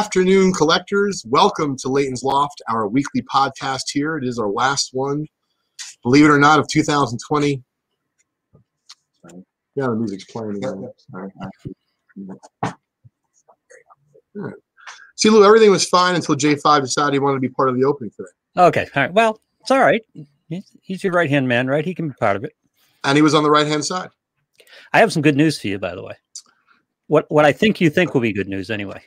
Good afternoon, collectors. Welcome to Leighton's Loft, our weekly podcast here. It is our last one, believe it or not, of 2020. Yeah, the music's playing again. Alright. See, Lou, everything was fine until J5 decided he wanted to be part of the opening today. Okay. All right. Well, it's all right. He's, he's your right hand man, right? He can be part of it. And he was on the right hand side. I have some good news for you, by the way. What what I think you think will be good news anyway.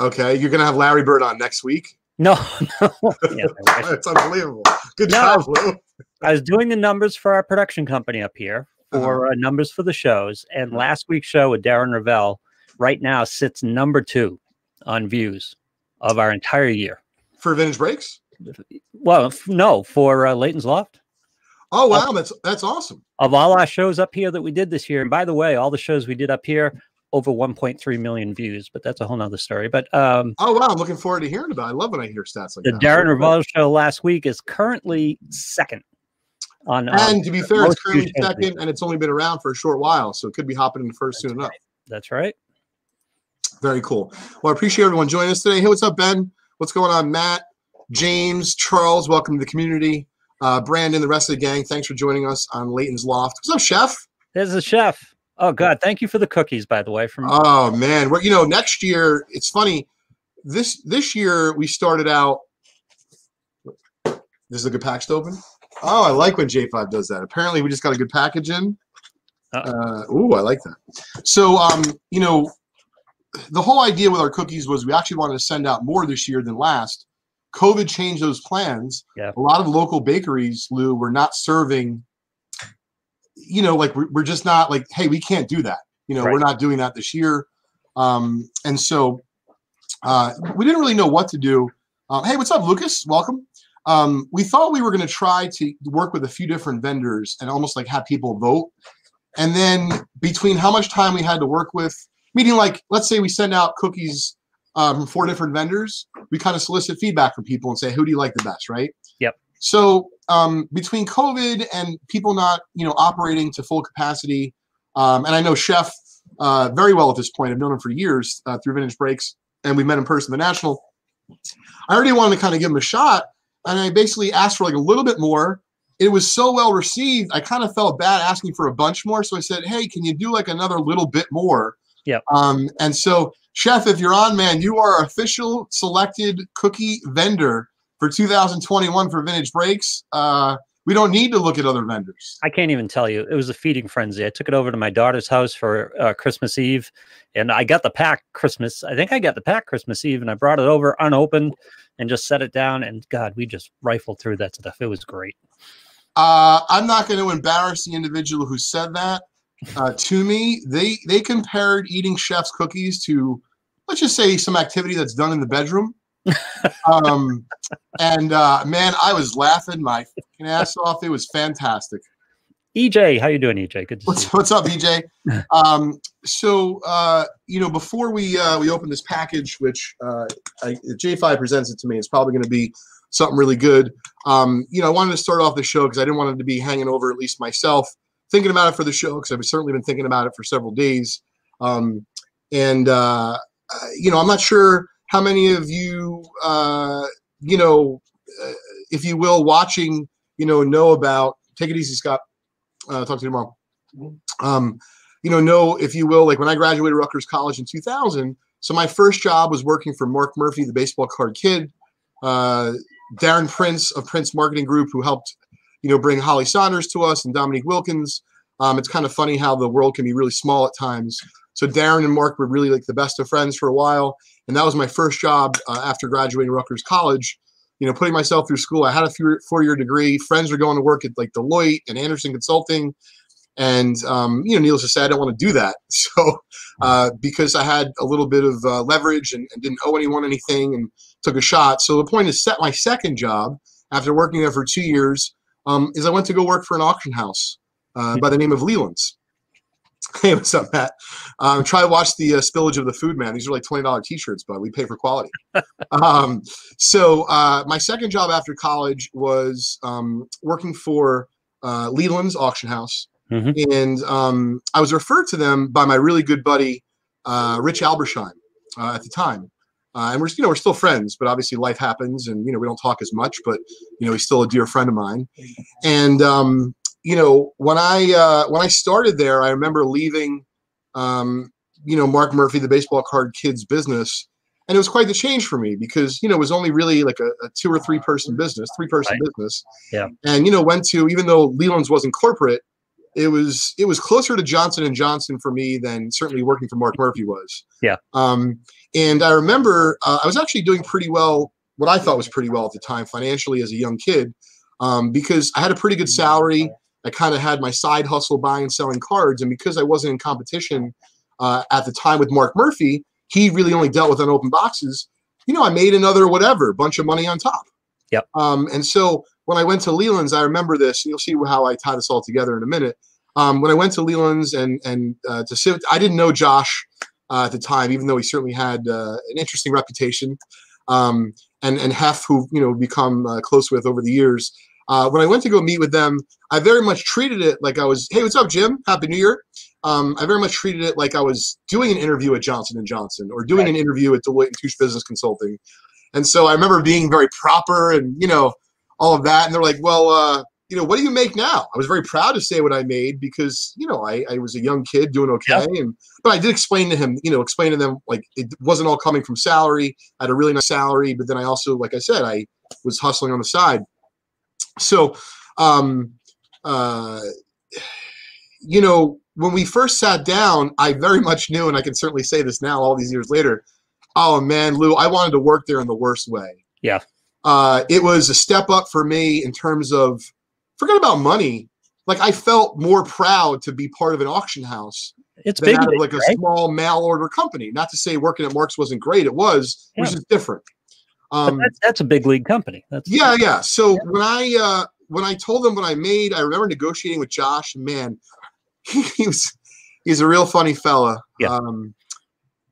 Okay, you're going to have Larry Bird on next week. No, no. Yeah, It's unbelievable. Good No. job, Lou. I was doing the numbers for our production company up here Uh-huh. for uh, numbers for the shows, and last week's show with Darren Ravel right now sits number two on views of our entire year. For Vintage Breaks? Well, f- no, for uh, Leighton's Loft. Oh, wow. That's that's awesome. Of all our shows up here that we did this year, and by the way, all the shows we did up here, over 1.3 million views, but that's a whole nother story. But um, Oh, wow. I'm looking forward to hearing about it. I love when I hear stats like the that. The Darren Ravel show last week is currently second on. um, And to be fair, it's currently second, and it's only been around for a short while, so it could be hopping in first soon enough. That's right. Very cool. Well, I appreciate everyone joining us today. Hey, what's up, Ben? What's going on, Matt, James, Charles? Welcome to the community. Uh, Brandon, the rest of the gang, thanks for joining us on Leighton's Loft. What's up, Chef? There's the chef. Oh God, thank you for the cookies, by the way. From Oh man, well, you know, next year it's funny. This this year we started out. This is a good package to open. Oh, I like when J5 does that. Apparently, we just got a good package in. Uh, ooh, I like that. So, um, you know, the whole idea with our cookies was we actually wanted to send out more this year than last. COVID changed those plans. Yeah. A lot of local bakeries, Lou, were not serving. You know, like we're, we're just not like, hey, we can't do that. You know, Right. we're not doing that this year. Um, and so uh, we didn't really know what to do. Um, hey, what's up, Lucas? Welcome. Um, we thought we were going to try to work with a few different vendors and almost like have people vote. And then between how much time we had to work with, meaning like, let's say we send out cookies um, from four different vendors, we kind of solicit feedback from people and say, who do you like the best, right? Yep. So um, between COVID and people not, you know, operating to full capacity, um, and I know Chef uh, very well at this point. I've known him for years uh, through Vintage Breaks, and we met in person at the National. I already wanted to kind of give him a shot, and I basically asked for like a little bit more. It was so well received, I kind of felt bad asking for a bunch more. So I said, "Hey, can you do like another little bit more?" Yeah. Um, and so, Chef, if you're on, man, you are official selected cookie vendor for 2021 for Vintage Breaks. Uh, we don't need to look at other vendors. I can't even tell you. It was a feeding frenzy. I took it over to my daughter's house for uh, Christmas Eve, and I got the pack Christmas. I think I got the pack Christmas Eve, and I brought it over unopened and just set it down. And God, we just rifled through that stuff. It was great. Uh, I'm not going to embarrass the individual who said that uh, to me. They they compared eating chef's cookies to let's just say some activity that's done in the bedroom. Um, and uh, man, I was laughing my fucking ass off. It was fantastic. EJ, how you doing, EJ? Good What's what's up, EJ? Um, so uh, you know, before we uh, we open this package, which uh, I, J5 presents it to me, it's probably going to be something really good. Um, you know, I wanted to start off the show because I didn't want it to be hanging over at least myself, thinking about it for the show because I've certainly been thinking about it for several days. Um, and uh, you know, I'm not sure how many of you, uh, you know, uh, if you will, watching, you know, know about. Take it easy, Scott. Uh, talk to you tomorrow. Um, you know, know if you will, like when I graduated Rutgers College in 2000. So my first job was working for Mark Murphy, the baseball card kid. Uh, Darren Prince of Prince Marketing Group, who helped, you know, bring Holly Saunders to us and Dominique Wilkins. Um, it's kind of funny how the world can be really small at times. So Darren and Mark were really like the best of friends for a while, and that was my first job uh, after graduating Rutgers College. You know, putting myself through school. I had a four-year degree. Friends were going to work at like Deloitte and Andersen Consulting, and um, you know, needless to say, I don't want to do that. So uh, because I had a little bit of uh, leverage and, and didn't owe anyone anything, and took a shot. So the point is, set my second job after working there for two years um, is I went to go work for an auction house uh, by the name of Leland's. Hey, what's up, Matt? Um, try to watch the uh, spillage of the food, man. These are like twenty dollar t-shirts, but we pay for quality. um, so uh, my second job after college was um, working for uh, Leland's auction house, Mhm. and um, I was referred to them by my really good buddy uh, Rich Albersheim. uh, at the time. Uh, and we're you know we're still friends, but obviously life happens, and you know we don't talk as much. But you know he's still a dear friend of mine. And um, you know when I uh, when I started there, I remember leaving, um, you know Mark Murphy, the baseball card kids business, and it was quite the change for me because you know it was only really like a, a two or three person business, three person Right. business. Yeah. And you know went to even though Leland's wasn't corporate, it was it was closer to Johnson and Johnson for me than certainly working for Mark Murphy was. Yeah. Um, and I remember uh, I was actually doing pretty well, what I thought was pretty well at the time financially as a young kid, um, because I had a pretty good salary. I kind of had my side hustle buying and selling cards, and because I wasn't in competition uh, at the time with Mark Murphy, he really only dealt with unopened boxes. You know, I made another whatever bunch of money on top. Yep. Um, and so when I went to Leland's, I remember this. And you'll see how I tie this all together in a minute. Um, when I went to Leland's and and uh, to sit, I didn't know Josh uh, at the time, even though he certainly had uh, an interesting reputation. Um, and and Hef, who you know become uh, close with over the years. Uh, when I went to go meet with them, I very much treated it like I was, hey, what's up, Jim? Happy New Year. Um, I very much treated it like I was doing an interview at Johnson and Johnson or doing an interview at Deloitte and Touche Business Consulting. And so I remember being very proper and you know all of that. And they're like, well, uh, you know, what do you make now? I was very proud to say what I made because you know I, I was a young kid doing okay, and but I did explain to him, you know, explain to them like it wasn't all coming from salary. I had a really nice salary, but then I also, like I said, I was hustling on the side. So, um, uh, you know, when we first sat down, I very much knew, and I can certainly say this now, all these years later. Oh man, Lou, I wanted to work there in the worst way. Yeah. Uh, it was a step up for me in terms of forget about money. Like I felt more proud to be part of an auction house It's than big, out of like a small mail order company. Not to say working at Marks wasn't great; it was. It was Yeah. just different. Um, that's, that's a big league company. That's yeah, yeah. So when I uh, when I told them what I made, I remember negotiating with Josh. Man, he was he's a real funny fella. Yeah. Um,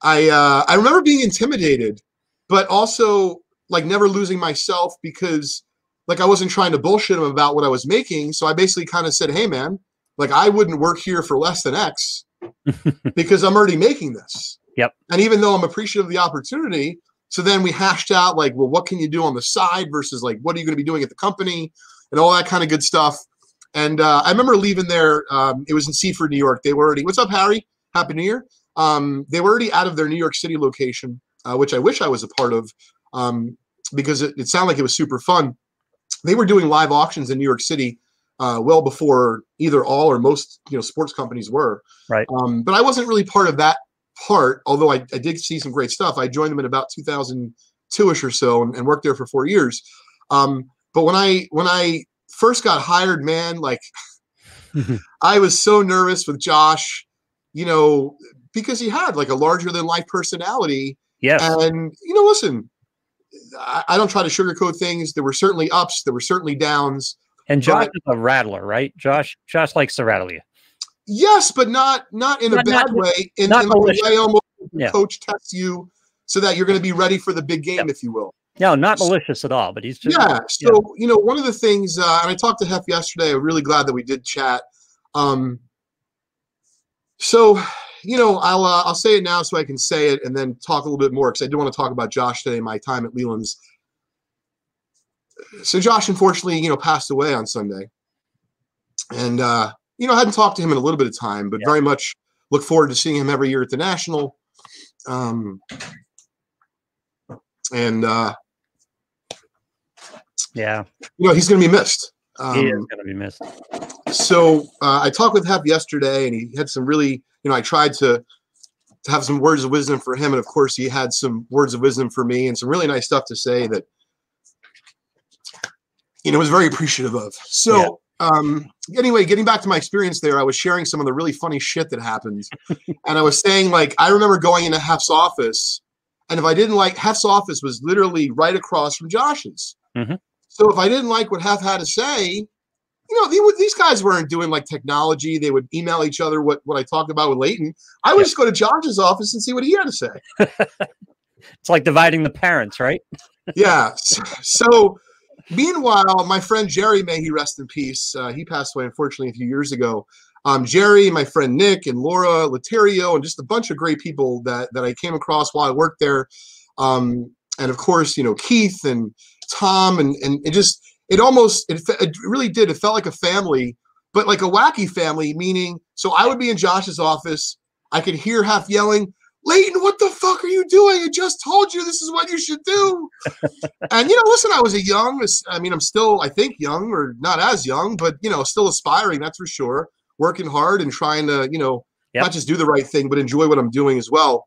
I uh, I remember being intimidated, but also like never losing myself because like I wasn't trying to bullshit him about what I was making. So I basically kind of said, "Hey, man, like I wouldn't work here for less than X because I'm already making this." Yep. And even though I'm appreciative of the opportunity, so then we hashed out like, well, what can you do on the side versus like, what are you going to be doing at the company and all that kind of good stuff. And uh, I remember leaving there. Um, it was in Seaford, New York. They were already, what's up, Harry? Happy New Year. Um, they were already out of their New York City location, uh, which I wish I was a part of um, because it, it sounded like it was super fun. They were doing live auctions in New York City uh, well before either all or most you know sports companies were. Right. Um, but I wasn't really part of that part, although I, I did see some great stuff. I joined them in about 2002ish or so and, and worked there for four years. Um, but when I when I first got hired, man, like I was so nervous with Josh, you know, because he had like a larger than life personality. yes. And you know, listen, I, I don't try to sugarcoat things. There were certainly ups, there were certainly downs. and Josh but- is a rattler, right? Josh Josh likes to rattle you. Yes, but not not in a bad not- way. In, not in malicious. way almost Yeah. coach tests you so that you're going to be ready for the big game, Yep. if you will. No, not malicious at all, but he's just yeah. So you know, one of the things, uh, and I talked to Hef yesterday. I'm really glad that we did chat. Um, so, you know, I'll uh, I'll say it now so I can say it, and then talk a little bit more because I do want to talk about Josh today, my time at Leland's. So Josh, unfortunately, you know, passed away on Sunday, and uh, you know, I hadn't talked to him in a little bit of time, but Yeah. very much look forward to seeing him every year at the National. Um, and uh, yeah, you know, he's going to be missed. he is Um, going to be missed. so uh, I talked with Hef yesterday, and he had some really, you know, I tried to to have some words of wisdom for him, and of course, he had some words of wisdom for me, and some really nice stuff to say that, you know, was very appreciative of. So. Um, anyway, getting back to my experience there, I was sharing some of the really funny shit that happened. and I was saying, like, I remember going into Hef's office, and if I didn't like Hef's office was literally right across from Josh's. Mhm. So if I didn't like what Hef had to say, you know, they these guys weren't doing like technology. They would email each other what, what I talked about with Leighton. I would Yeah. just go to Josh's office and see what he had to say. It's like dividing the parents, right? yeah. So, so meanwhile, my friend Jerry, may he rest in peace. Uh, he passed away unfortunately a few years ago. um, Jerry, my friend Nick, and Laura Laterio, and just a bunch of great people that that I came across while I worked there. Um, and of course, you know Keith and Tom, and and it just it almost it, it really did. It felt like a family, but like a wacky family. Meaning, so I would be in Josh's office. I could hear Hef yelling, Leighton, what the fuck are you doing? I just told you this is what you should do. and you know, listen, I was a young, I mean, I'm still, I think, young or not as young, but you know, still aspiring, that's for sure. Working hard and trying to, you know, yep. not just do the right thing, but enjoy what I'm doing as well.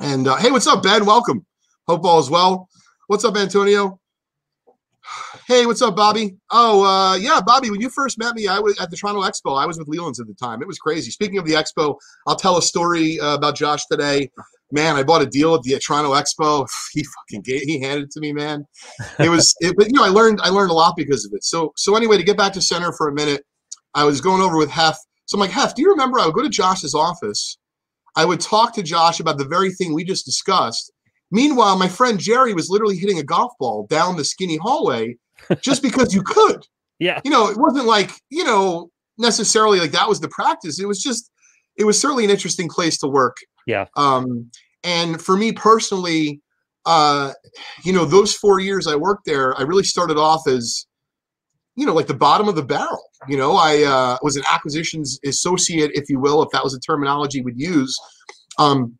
And uh, hey, what's up, Ben? Welcome. Hope all is well. What's up, Antonio? Hey, what's up, Bobby? Oh, uh, yeah, Bobby. When you first met me, I was at the Toronto Expo. I was with Leland's at the time. It was crazy. Speaking of the Expo, I'll tell a story uh, about Josh today. Man, I bought a deal at the Toronto Expo. He fucking gave, he handed it to me, man. It was, it, but you know, I learned I learned a lot because of it. So, so anyway, to get back to center for a minute, I was going over with Hef. So I'm like, Hef, do you remember? I would go to Josh's office. I would talk to Josh about the very thing we just discussed. Meanwhile, my friend Jerry was literally hitting a golf ball down the skinny hallway just because you could. Yeah. You know, it wasn't like, you know, necessarily like that was the practice. It was just, it was certainly an interesting place to work. Yeah. Um, and for me personally, uh, you know, those four years I worked there, I really started off as, you know, like the bottom of the barrel. You know, I uh, was an acquisitions associate, if you will, if that was a terminology we'd use. Um,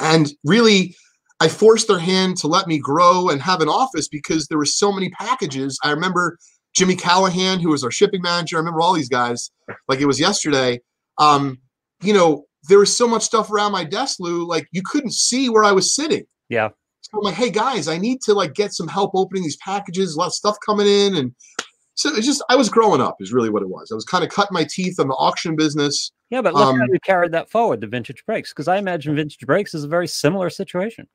and really, I forced their hand to let me grow and have an office because there were so many packages. I remember Jimmy Callahan, who was our shipping manager. I remember all these guys like it was yesterday. Um, you know, there was so much stuff around my desk, Lou, like you couldn't see where I was sitting. Yeah. So I'm like, hey guys, I need to like get some help opening these packages, a lot of stuff coming in. And so it's just I was growing up, is really what it was. I was kind of cutting my teeth on the auction business. Yeah, but look um, how you carried that forward to vintage breaks, because I imagine vintage breaks is a very similar situation.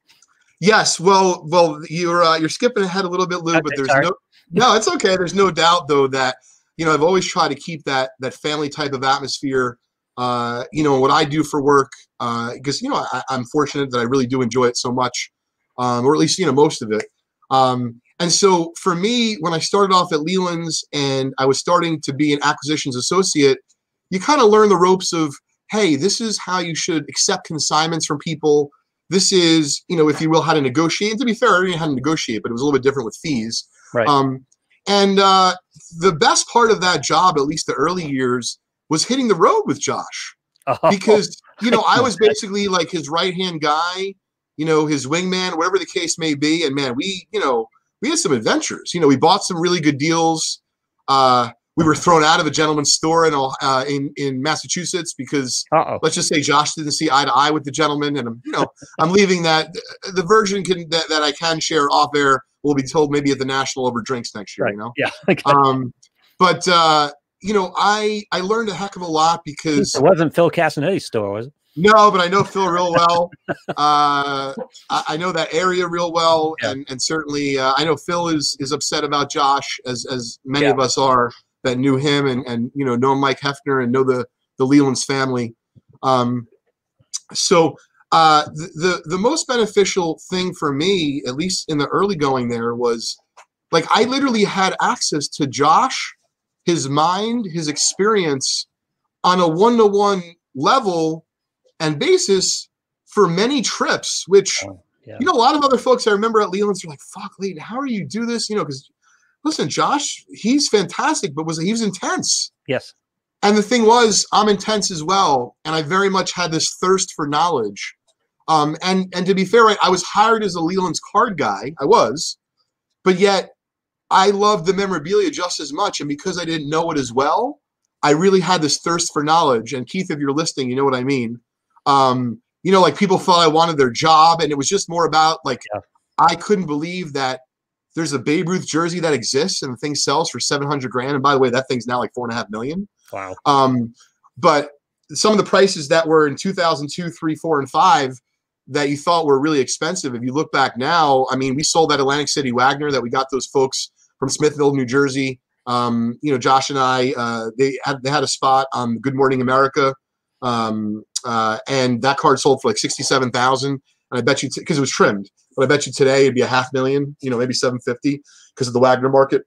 Yes, well, well, you're uh, you're skipping ahead a little bit, Lou, okay, but there's sorry. no no, it's okay. There's no doubt though that you know I've always tried to keep that that family type of atmosphere. Uh, you know what I do for work because uh, you know I, am fortunate that I really do enjoy it so much, um, or at least you know most of it. Um, and so for me, when I started off at Leland's and I was starting to be an acquisitions associate, you kind of learn the ropes of hey, this is how you should accept consignments from people this is, you know, if you will, how to negotiate. And to be fair, I already had to negotiate, but it was a little bit different with fees. Right. Um, and uh, the best part of that job, at least the early years, was hitting the road with Josh. Oh. Because, you know, I was basically like his right hand guy, you know, his wingman, whatever the case may be. And man, we, you know, we had some adventures. You know, we bought some really good deals. Uh, we were thrown out of a gentleman's store in uh, in in Massachusetts because Uh-oh. let's just say Josh didn't see eye to eye with the gentleman, and I'm, you know I'm leaving that the version can that, that I can share off air will be told maybe at the national over drinks next year. Right. You know, yeah. Okay. Um, but uh, you know, I I learned a heck of a lot because it wasn't Phil Casanetti's store, was it? No, but I know Phil real well. uh, I, I, know that area real well, yeah. and and certainly uh, I know Phil is is upset about Josh, as as many yeah. of us are that knew him and and you know know Mike Hefner and know the the Leland's family. Um, so uh, the, the the most beneficial thing for me, at least in the early going there, was like I literally had access to Josh, his mind, his experience on a one to one level and basis for many trips, which. Oh, yeah. You know, a lot of other folks I remember at Leland's are like, "Fuck, Lee, how do you do this?" You know, because listen, Josh, he's fantastic, but was he was intense. Yes. And the thing was, I'm intense as well, and I very much had this thirst for knowledge. Um, and and to be fair, I was hired as a Leland's card guy. I was, but yet I loved the memorabilia just as much. And because I didn't know it as well, I really had this thirst for knowledge. And Keith, if you're listening, you know what I mean. Um, you know, like people thought I wanted their job, and it was just more about like yeah. I couldn't believe that there's a Babe Ruth jersey that exists and the thing sells for 700 grand. And by the way, that thing's now like four and a half million. Wow. Um, but some of the prices that were in 2002, three, four, and five that you thought were really expensive, if you look back now, I mean, we sold that Atlantic City Wagner that we got those folks from Smithville, New Jersey. Um, you know, Josh and I, uh, they had they had a spot on Good Morning America, um, uh, and that card sold for like sixty-seven thousand. And I bet you because t- it was trimmed, but I bet you today it'd be a half million, you know, maybe 750 because of the Wagner market.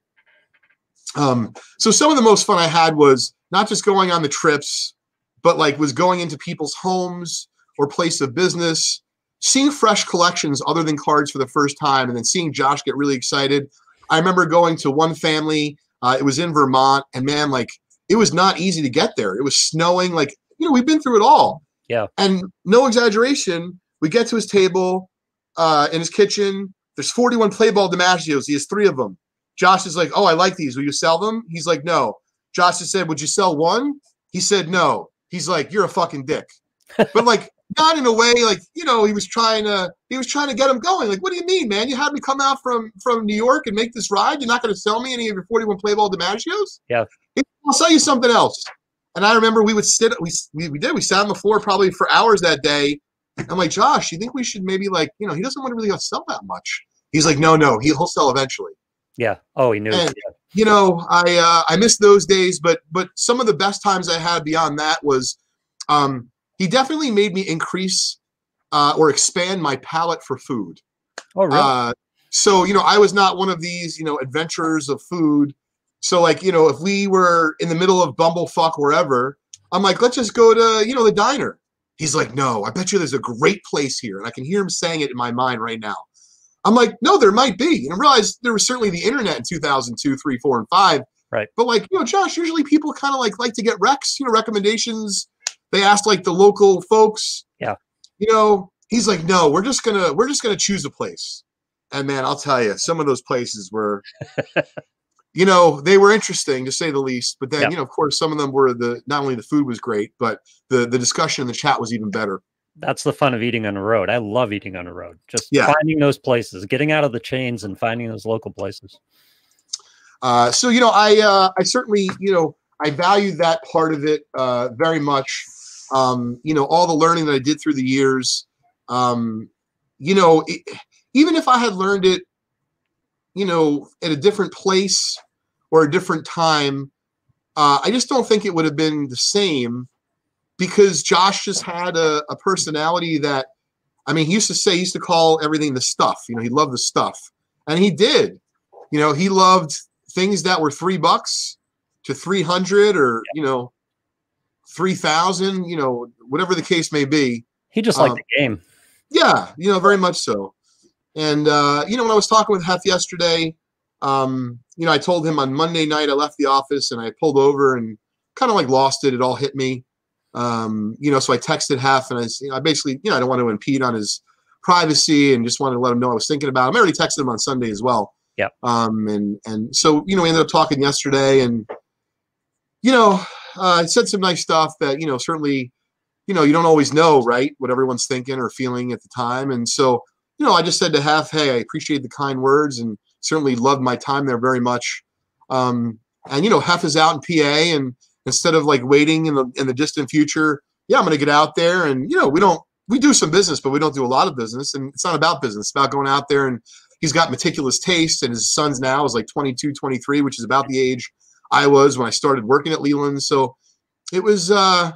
Um, so some of the most fun I had was not just going on the trips, but like was going into people's homes or place of business, seeing fresh collections other than cards for the first time, and then seeing Josh get really excited. I remember going to one family. Uh, it was in Vermont, and man, like it was not easy to get there. It was snowing. Like you know, we've been through it all. Yeah. And no exaggeration, we get to his table uh, in his kitchen. There's 41 play ball DiMaggios. He has three of them. Josh is like, "Oh, I like these. Will you sell them?" He's like, "No." Josh has said, "Would you sell one?" He said, "No." He's like, "You're a fucking dick," but like not in a way like you know he was trying to he was trying to get him going. Like, what do you mean, man? You had me come out from from New York and make this ride. You're not going to sell me any of your 41 play ball DiMaggios? Yeah. I'll sell you something else. And I remember we would sit, we, we, we did, we sat on the floor probably for hours that day. I'm like, Josh, you think we should maybe like, you know, he doesn't want to really sell that much. He's like, no, no, he'll sell eventually. Yeah. Oh, he knew. And, yeah. You know, I uh, I miss those days, but but some of the best times I had beyond that was, um, he definitely made me increase uh, or expand my palate for food. Oh, really? Uh, so you know, I was not one of these you know adventurers of food. So like you know, if we were in the middle of bumblefuck wherever, I'm like, let's just go to you know the diner. He's like, no, I bet you there's a great place here, and I can hear him saying it in my mind right now. I'm like, no, there might be, and I realized there was certainly the internet in 2002, three, four, and five. Right. But like you know, Josh, usually people kind of like like to get recs, you know, recommendations. They asked like the local folks. Yeah. You know, he's like, no, we're just gonna we're just gonna choose a place. And man, I'll tell you, some of those places were, you know, they were interesting to say the least. But then, you know, of course, some of them were the not only the food was great, but the the discussion in the chat was even better. That's the fun of eating on the road. I love eating on the road. Just Yeah. finding those places, getting out of the chains and finding those local places. Uh, so you know, I uh, I certainly you know I value that part of it uh, very much. Um, you know, all the learning that I did through the years. Um, you know, it, even if I had learned it, you know, at a different place or a different time, uh, I just don't think it would have been the same because Josh just had a, a personality that, I mean, he used to say, he used to call everything the stuff. You know, he loved the stuff, and he did. You know, he loved things that were three bucks to 300 or, you know, 3,000, you know, whatever the case may be. He just liked Um, the game. Yeah, you know, very much so. And uh, you know, when I was talking with Hef yesterday, um, you know, I told him on Monday night I left the office and I pulled over and kind of like lost it. It all hit me. Um, you know, so I texted Hef and I, you know, I basically, you know, I don't want to impede on his privacy and just wanted to let him know I was thinking about him. I already texted him on Sunday as well. Yeah. Um, and and so you know, we ended up talking yesterday, and you know, uh, I said some nice stuff that you know certainly you know, you don't always know, right, what everyone's thinking or feeling at the time. And so, you know, I just said to Hef, hey, I appreciate the kind words and certainly loved my time there very much. Um, and you know, Hef is out in PA, and instead of like waiting in the in the distant future, yeah, I'm going to get out there, and you know, we don't we do some business, but we don't do a lot of business, and it's not about business. It's about going out there and he's got meticulous taste, and his son's now is like 22, 23, which is about the age I was when I started working at Leland. So it was uh,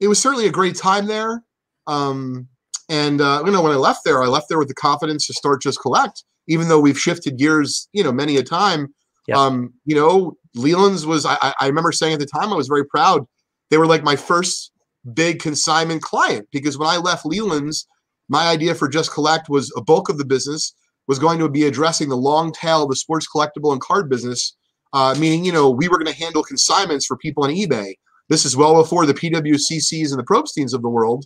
it was certainly a great time there. Um, and uh, you know, when I left there, I left there with the confidence to start just collect, even though we've shifted gears, you know, many a time. Yep. Um, you know, Leland's was I, I- remember saying at the time I was very proud. They were like my first big consignment client because when I left Leland's, my idea for Just Collect was a bulk of the business was going to be addressing the long tail of the sports collectible and card business, uh, meaning you know we were going to handle consignments for people on eBay. This is well before the PWCCs and the Probsteins of the world.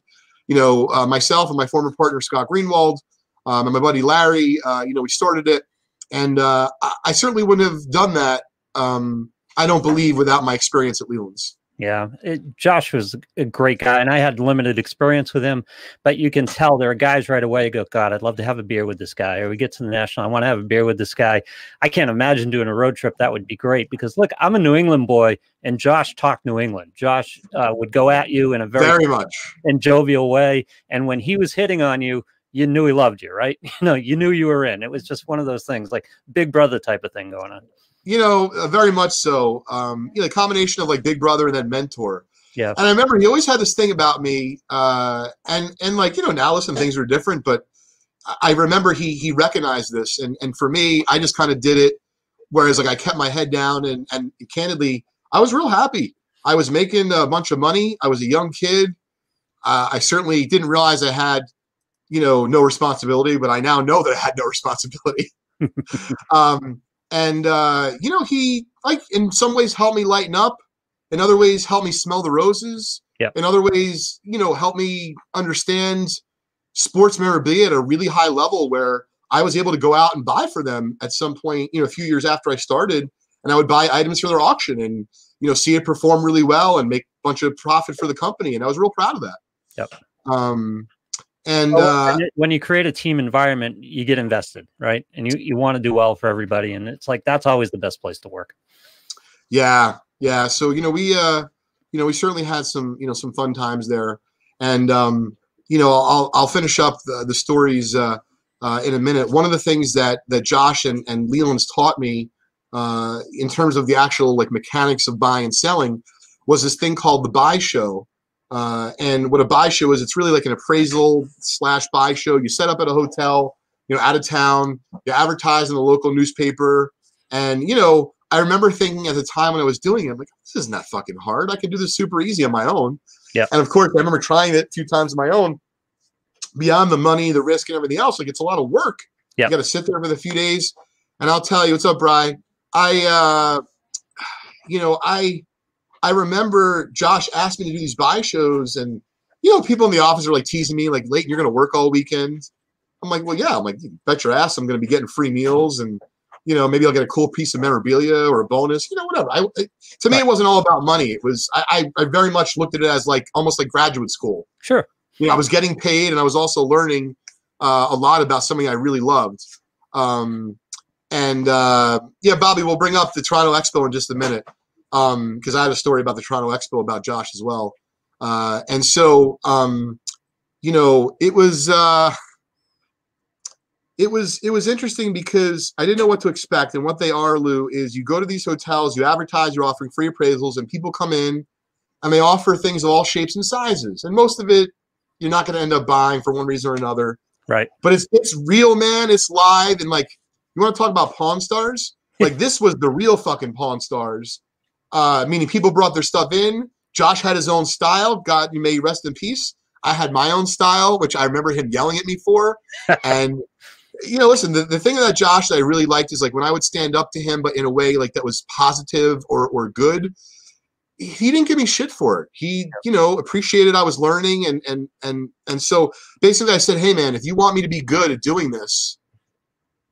You know, uh, myself and my former partner Scott Greenwald um, and my buddy Larry. Uh, you know, we started it, and uh, I, I certainly wouldn't have done that. Um, I don't believe without my experience at Leland's. Yeah, it, Josh was a great guy, and I had limited experience with him, but you can tell there are guys right away go, God, I'd love to have a beer with this guy. Or we get to the national, I want to have a beer with this guy. I can't imagine doing a road trip. That would be great because look, I'm a New England boy, and Josh talked New England. Josh uh, would go at you in a very, Very much. and jovial way, and when he was hitting on you, you knew he loved you, right? You know, you knew you were in. It was just one of those things, like big brother type of thing going on. You know, uh, very much so. Um, you know, a combination of like Big Brother and then mentor. Yeah. And I remember he always had this thing about me, uh, and and like you know now listen things are different, but I- I remember he he recognized this, and and for me I just kind of did it, whereas like I kept my head down and and candidly I was real happy. I was making a bunch of money. I was a young kid. Uh, I certainly didn't realize I had, you know, no responsibility, but I now know that I had no responsibility. um, and uh, you know, he like in some ways helped me lighten up. In other ways, helped me smell the roses. Yeah. In other ways, you know, helped me understand sports memorabilia at a really high level where I was able to go out and buy for them at some point, you know, a few years after I started, and I would buy items for their auction and you know see it perform really well and make a bunch of profit for the company, and I was real proud of that. Yep. Um, and, Well, uh, and it- when you create a team environment, you get invested, right? And you, you want to do well for everybody. And it's like that's always the best place to work. Yeah, yeah. So you know, we uh, you know, we certainly had some you know some fun times there, and um, you know, I'll I'll finish up the the stories uh, uh, in a minute. One of the things that that Josh and and Leland's taught me uh, in terms of the actual like mechanics of buying and selling was this thing called the buy show. Uh, and what a buy show is, it's really like an appraisal slash buy show. You set up at a hotel, you know, out of town. You advertise in the local newspaper, and you know, I remember thinking at the time when I was doing it, I'm like, this isn't that fucking hard. I can do this super easy on my own. Yeah. And of course, I remember trying it a few times on my own. Beyond the money, the risk, and everything else, like it's a lot of work. Yeah. You got to sit there for the few days. And I'll tell you, what's up, Bry? I, uh, you know, I, I remember Josh asked me to do these buy shows, and you know, people in the office are like teasing me, like, "Late, you're going to work all weekend." I'm like, "Well, yeah." I'm like, "Bet your ass, I'm going to be getting free meals and." you know, maybe I'll get a cool piece of memorabilia or a bonus, you know, whatever. I, it, to me, it wasn't all about money. It was, I, I, I very much looked at it as like almost like graduate school. Sure. You know, I was getting paid and I was also learning uh, a lot about something I really loved. Um, and uh, yeah, Bobby, we'll bring up the Toronto Expo in just a minute because I had a story about the Toronto Expo about Josh as well. Uh, and so, um, you know, it was. Uh, it was it was interesting because I didn't know what to expect. And what they are, Lou, is you go to these hotels, you advertise you're offering free appraisals, and people come in and they offer things of all shapes and sizes. And most of it you're not going to end up buying for one reason or another. Right. But it's it's real, man. It's live, and like you want to talk about Pawn Stars? Like this was the real fucking Pawn Stars. Uh, meaning people brought their stuff in. Josh had his own style. God, you may rest in peace. I had my own style, which I remember him yelling at me for. and you know, listen, the, the thing about Josh that I really liked is like when I would stand up to him, but in a way like that was positive or or good. He didn't give me shit for it. He, you know, appreciated I was learning, and and and and so basically, I said, "Hey, man, if you want me to be good at doing this,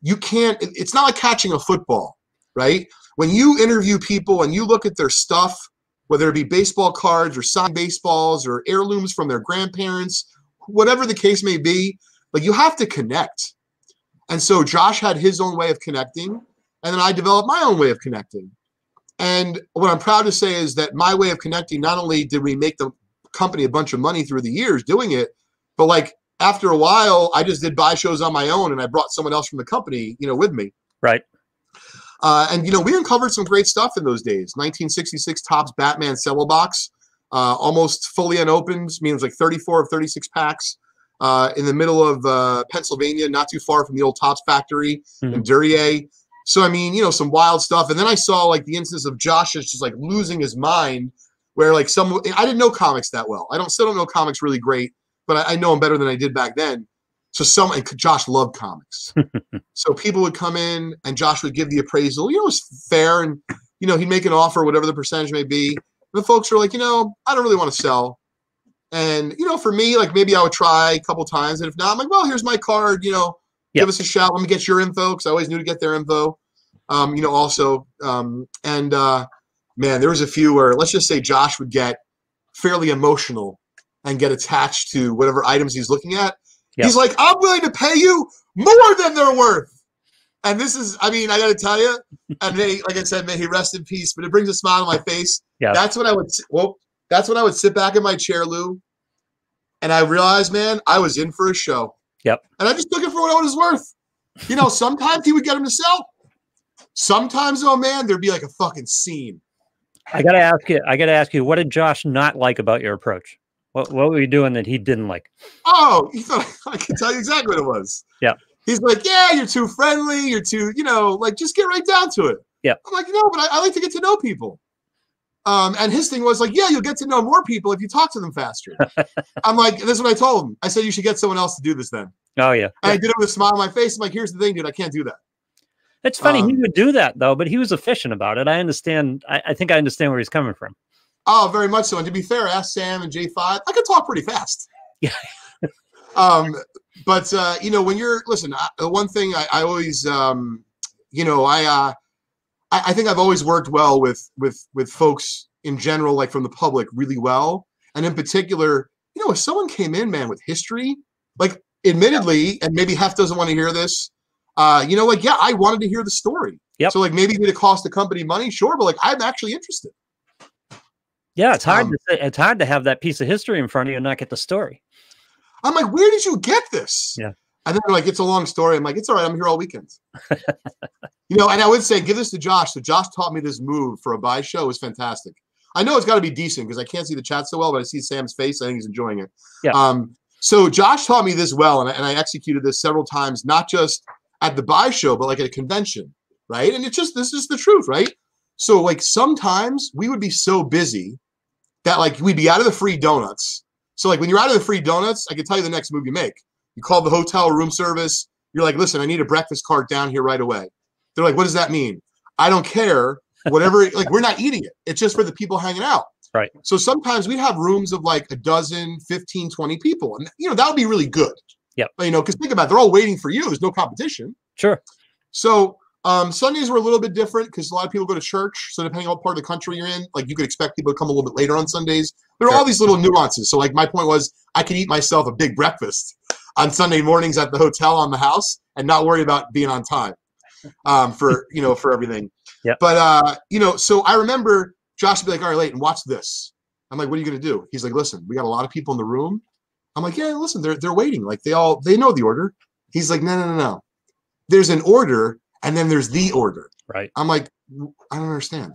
you can't. It's not like catching a football, right? When you interview people and you look at their stuff, whether it be baseball cards or signed baseballs or heirlooms from their grandparents, whatever the case may be, like you have to connect. And so Josh had his own way of connecting, and then I developed my own way of connecting. And what I'm proud to say is that my way of connecting, not only did we make the company a bunch of money through the years doing it, but like after a while, I just did buy shows on my own and I brought someone else from the company, you know, with me. Right. Uh, and you know, we uncovered some great stuff in those days. 1966 Topps Batman cello box, uh, almost fully unopened, I means like 34 of 36 packs. Uh, in the middle of uh, Pennsylvania, not too far from the old Topps factory in Duryea. So I mean, you know, some wild stuff. And then I saw like the instance of Josh is just like losing his mind, where like some I didn't know comics that well. I don't still don't know comics really great, but I, I know them better than I did back then. So some and Josh loved comics. so people would come in and Josh would give the appraisal. You know, it was fair, and you know he'd make an offer, whatever the percentage may be. The folks were like, you know, I don't really want to sell. And you know, for me, like maybe I would try a couple times, and if not, I'm like, well, here's my card. You know, Yeah. give us a shout. Let me get your info because I always knew to get their info. Um, you know, also, um, and uh, man, there was a few where let's just say Josh would get fairly emotional and get attached to whatever items he's looking at. Yeah. He's like, I'm willing to pay you more than they're worth. And this is, I mean, I got to tell you, and may, like I said, may he rest in peace. But it brings a smile on my face. Yeah. That's when I would. Well, that's when I would sit back in my chair, Lou, and I realized, man, I was in for a show. Yep. And I just took it for what it was worth. You know, sometimes he would get him to sell. Sometimes, oh man, there'd be like a fucking scene. I gotta ask you. I gotta ask you. What did Josh not like about your approach? What What were you doing that he didn't like? Oh, he I can tell you exactly what it was. Yeah. He's like, yeah, you're too friendly. You're too, you know, like just get right down to it. Yeah. I'm like, no, but I, I like to get to know people. Um, and his thing was like, yeah, you'll get to know more people if you talk to them faster. I'm like, this is what I told him. I said, you should get someone else to do this then. Oh yeah. And I did it with a smile on my face. I'm like, here's the thing, dude, I can't do that. It's funny he Um, would do that though, but he was efficient about it. I understand. I, I think I understand where he's coming from. Oh, very much so. And to be fair, ask Sam and J5. I could talk pretty fast. Yeah. um, but uh, you know, when you're listen, I, the one thing I, I always, um, you know, I, uh, I, I think I've always worked well with with with folks in general, like from the public, really well. And in particular, you know, if someone came in, man, with history, like admittedly, and maybe Hef doesn't want to hear this. Uh, you know, like yeah, I wanted to hear the story. Yep. So like maybe it cost the company money, sure, but like I'm actually interested. Yeah, it's hard Um, to say, it's hard to have that piece of history in front of you and not get the story. I'm like, where did you get this? Yeah. And then they're like, it's a long story. I'm like, it's all right. I'm here all weekend. you know, and I would say, give this to Josh. So Josh taught me this move for a buy show. It was fantastic. I know it's got to be decent because I can't see the chat so well, but I see Sam's face. I think he's enjoying it. Yeah. Um, so Josh taught me this well, and I, and I executed this several times, not just at the buy show, but like at a convention, right? And it's just this is the truth, right? So like sometimes we would be so busy that like we'd be out of the free donuts. So like when you're out of the free donuts, I can tell you the next move you make. You call the hotel room service. You're like, listen, I need a breakfast cart down here right away. They're like, what does that mean? I don't care. Whatever, like we're not eating it. It's just for the people hanging out. Right. So sometimes we'd have rooms of like a dozen, 15, 20 people. And you know, that would be really good. But, you know, because think about it, they're all waiting for you. There's no competition. Sure. So um, Sundays were a little bit different because a lot of people go to church. So depending on what part of the country you're in, like you could expect people to come a little bit later on Sundays. There are Sure. all these little nuances. So like my point was, I could eat myself a big breakfast on Sunday mornings at the hotel on the house and not worry about being on time um, for you know for everything. Yep. But uh, you know, so I remember Josh would be like, "All right, Leighton watch this." I'm like, "What are you gonna do?" He's like, "Listen, we got a lot of people in the room." I'm like, "Yeah, listen, they're they're waiting. Like they all they know the order." He's like, "No, no, no, no. There's an order, and then there's the order." Right. I'm like, I don't understand.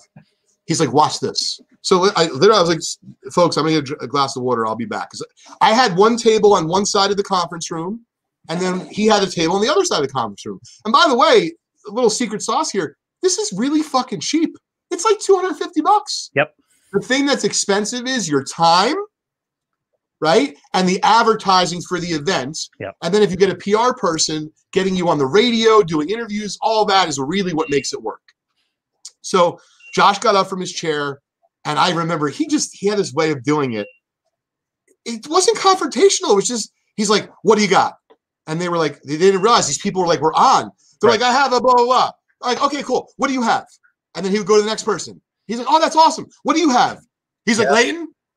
He's like, watch this. So I literally I was like, folks, I'm gonna get a glass of water. I'll be back. Because I had one table on one side of the conference room, and then he had a table on the other side of the conference room. And by the way, a little secret sauce here. This is really fucking cheap. It's like 250 bucks. Yep. The thing that's expensive is your time, right? And the advertising for the event. Yep. And then if you get a PR person getting you on the radio, doing interviews, all that is really what makes it work. So Josh got up from his chair, and I remember he just he had his way of doing it. It wasn't confrontational. It was just he's like, "What do you got?" And they were like, they didn't realize these people were like, "We're on." They're Right. like, "I have a blah blah blah." Like, okay, cool. What do you have? And then he would go to the next person. He's like, "Oh, that's awesome. What do you have?" He's like, Yeah.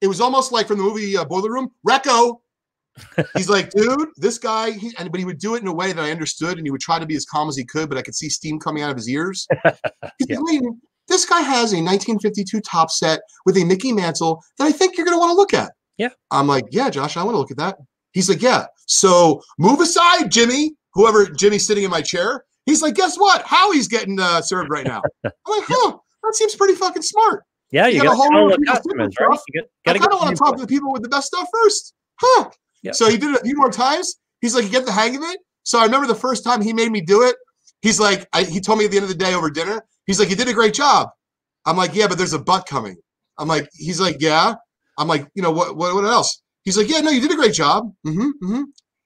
It was almost like from the movie uh, Boiler Room. Recco. He's like, dude, this guy, he, and but he would do it in a way that I understood, and he would try to be as calm as he could, but I could see steam coming out of his ears. Yeah. like, "Leighton, this guy has a 1952 Topps set with a Mickey Mantle that I think you're going to want to look at. Yeah. I'm like, yeah, Josh, I want to look at that. He's like, yeah. So move aside, Jimmy. Whoever Jimmy's sitting in my chair. He's like, guess what? Howie's getting uh, served right now. I'm like, huh? That seems pretty fucking smart. Yeah, You you, got a got to whole the of customers, right? You got, I kind of want to talk to the people with the best stuff first. Huh? Yeah. So he did it a few more times. He's like, you get the hang of it. So I remember the first time he made me do it. He's like, I, he told me at the end of the day over dinner. He's like, you did a great job. I'm like, yeah, but there's a butt coming. I'm like, he's like, yeah. I'm like, you know what? What, what else? He's like, yeah, no, you did a great job. Mm-hmm, mm-hmm.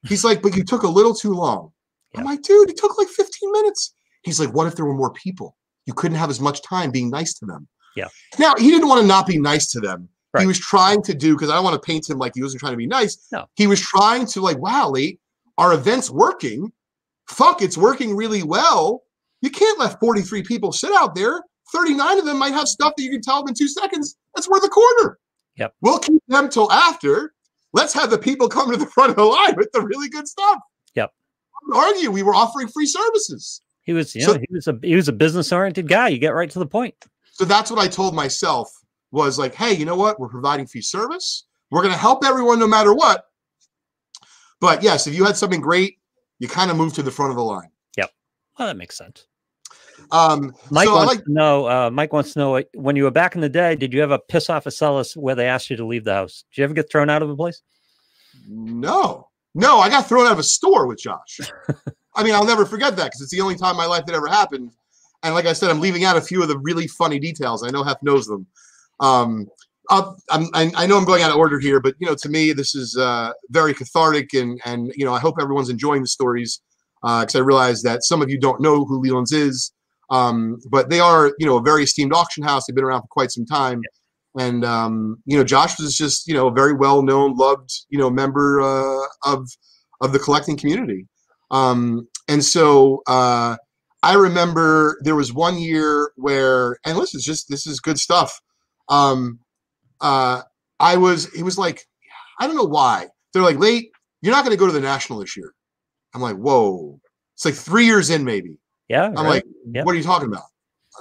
He's like, but you took a little too long. I'm like, dude, it took like 15 minutes. He's like, what if there were more people? You couldn't have as much time being nice to them. Yeah. Now he didn't want to not be nice to them. He was trying to do because I don't want to paint him like he wasn't trying to be nice. No. He was trying to like, wow, Lee, our event's working. Fuck, it's working really well. You can't let 43 people sit out there. 39 of them might have stuff that you can tell them in two seconds. That's worth a quarter. Yep. We'll keep them till after. Let's have the people come to the front of the line with the really good stuff. Yep. I would argue we were offering free services. He was, you So- know, he was a he was a business oriented guy. You get right to the point. So that's what I told myself was like, hey, you know what? We're providing free service. We're going to help everyone no matter what. But yes, if you had something great, you kind of move to the front of the line. Yep. Well, that makes sense. Um, Mike so wants like, to know. Uh, Mike wants to know uh, when you were back in the day. Did you ever piss off a seller where they asked you to leave the house? Did you ever get thrown out of a place? no, no, I got thrown out of a store with Josh. I mean, I'll never forget that because it's the only time in my life that ever happened. And like I said, I'm leaving out a few of the really funny details. I know Hef knows them. Um, uh, I, I know I'm going out of order here, but you know, to me, this is uh, very cathartic, and and you know, I hope everyone's enjoying the stories because uh, I realize that some of you don't know who Leland's is, um, but they are you know a very esteemed auction house. They've been around for quite some time, and um, you know, Josh was just you know a very well known, loved you know member uh, of of the collecting community, um, and so. I remember there was one year where, and listen, it's just this is good stuff. Um, uh, I was, it was like, I don't know why. They're like, late, you're not going to go to the national this year. I'm like, whoa. It's like three years in, maybe. Yeah. I'm right. like, yep. what are you talking about?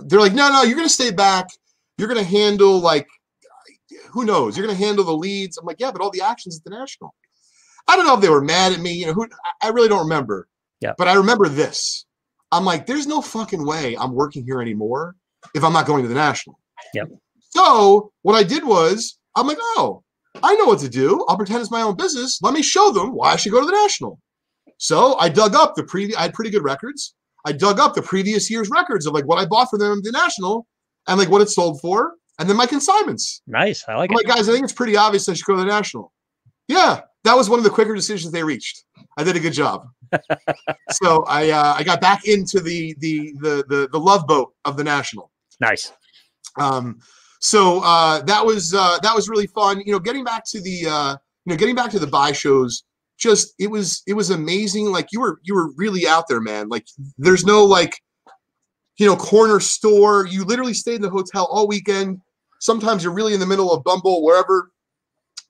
They're like, no, no, you're going to stay back. You're going to handle like, who knows? You're going to handle the leads. I'm like, yeah, but all the actions at the national. I don't know if they were mad at me. You know, who I really don't remember. Yeah. But I remember this. I'm like, there's no fucking way I'm working here anymore if I'm not going to the national. Yep. So what I did was, I'm like, oh, I know what to do. I'll pretend it's my own business. Let me show them why I should go to the national. So I dug up the previous. I had pretty good records. I dug up the previous year's records of like what I bought for them the national, and like what it sold for, and then my consignments. Nice, I like I'm it. Like guys, I think it's pretty obvious I should go to the national. Yeah, that was one of the quicker decisions they reached. I did a good job. So I uh, I got back into the the the the, the love boat of the national. Nice. Um, so uh, that was uh, that was really fun. You know, getting back to the uh, you know getting back to the buy shows. Just it was it was amazing. Like you were you were really out there, man. Like there's no like you know corner store. You literally stayed in the hotel all weekend. Sometimes you're really in the middle of Bumble, wherever,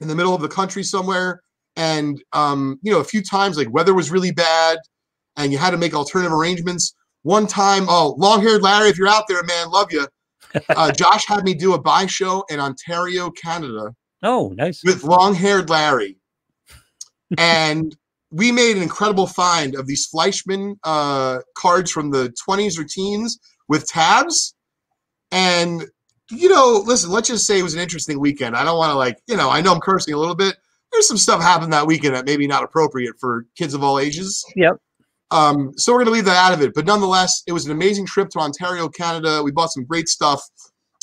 in the middle of the country somewhere. And um, you know, a few times like weather was really bad, and you had to make alternative arrangements. One time, oh, long haired Larry, if you're out there, man, love you uh, Josh had me do a buy show in Ontario, Canada. Oh, nice. With long haired Larry. and we made an incredible find of these Fleischmann uh, cards from the 20s or teens with tabs. And, you know, listen, let's just say it was an interesting weekend. I don't want to, like, you know, I know I'm cursing a little bit. There's some stuff happened that weekend that maybe not appropriate for kids of all ages. Yep. Um, so we're going to leave that out of it. But nonetheless, it was an amazing trip to Ontario, Canada. We bought some great stuff.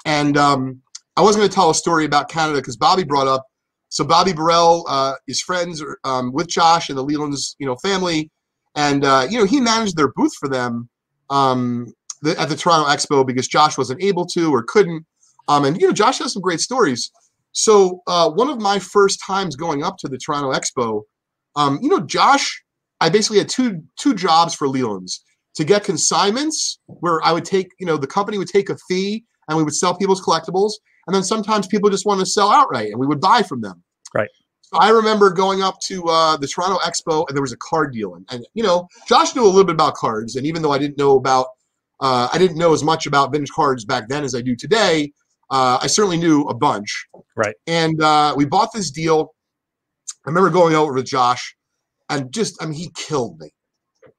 And um, I was going to tell a story about Canada because Bobby brought up. So Bobby Burrell uh, is friends um, with Josh and the Leland's, you know, family, and uh, you know he managed their booth for them um, the, at the Toronto Expo because Josh wasn't able to or couldn't. Um, and you know Josh has some great stories. So uh, one of my first times going up to the Toronto Expo, um, you know, Josh I basically had two two jobs for Leland's to get consignments where I would take, you know, the company would take a fee and we would sell people's collectibles. And then sometimes people just want to sell outright and we would buy from them. Right. So I remember going up to uh, the Toronto Expo and there was a card deal. And, and, you know, Josh knew a little bit about cards. And even though I didn't know about, uh, I didn't know as much about vintage cards back then as I do today, uh, I certainly knew a bunch. Right. And uh, we bought this deal. I remember going over with Josh and just I mean he killed me.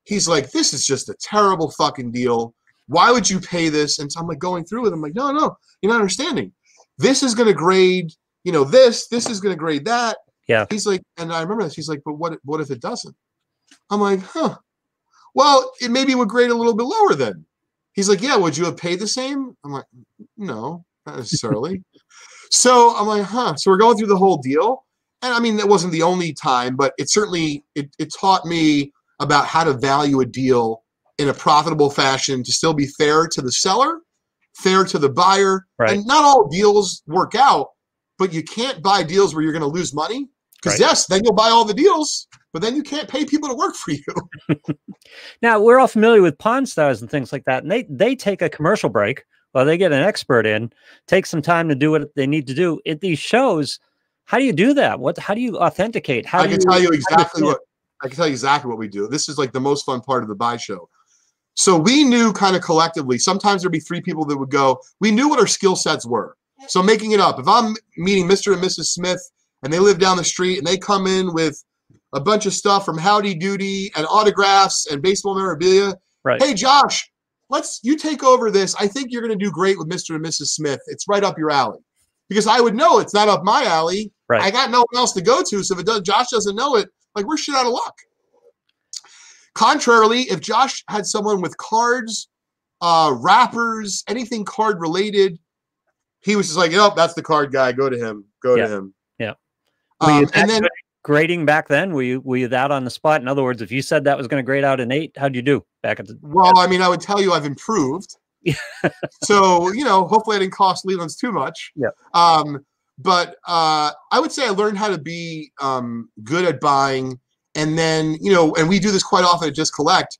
He's like, this is just a terrible fucking deal. Why would you pay this? And so I'm like going through it. I'm like, no, no, you're not understanding. This is gonna grade, you know, this, this is gonna grade that. Yeah. He's like, and I remember this. He's like, but what what if it doesn't? I'm like, huh. Well, it maybe would grade a little bit lower then. He's like, yeah, would you have paid the same? I'm like, no, not necessarily. so I'm like, huh. So we're going through the whole deal and I mean that wasn't the only time, but it certainly it, it taught me about how to value a deal in a profitable fashion to still be fair to the seller, fair to the buyer, right. and not all deals work out. But you can't buy deals where you're going to lose money because Right. yes, then you'll buy all the deals, but then you can't pay people to work for you. Now we're all familiar with Pawn Stars and things like that, and they they take a commercial break while they get an expert in, take some time to do what they need to do. At these shows, how do you do that? What how do you authenticate? How I do can tell you exactly what I can tell you exactly what we do. This is like the most fun part of the buy show. So we knew kind of collectively. Sometimes there'd be three people that would go. We knew what our skill sets were. So making it up. If I'm meeting Mr. and Mrs. Smith and they live down the street and they come in with a bunch of stuff from Howdy Doody and autographs and baseball memorabilia. Right. Hey Josh, let's you take over this. I think you're going to do great with Mr. and Mrs. Smith. It's right up your alley. Because I would know it's not up my alley. Right. I got no one else to go to. So if it does, Josh doesn't know it, like we're shit out of luck. Contrarily, if Josh had someone with cards, uh, wrappers, anything card related, he was just like, "Nope, that's the card guy. Go to him. Go Yeah. to him." Yeah. Um, and then grading back then? Were you were you that on the spot? In other words, if you said that was going to grade out an eight, how'd you do back at the? Well, I mean, I would tell you I've improved. so, you know, hopefully I didn't cost Leland's too much. Yeah. Um, but uh, I would say I learned how to be um, good at buying. And then, you know, and we do this quite often at Just Collect.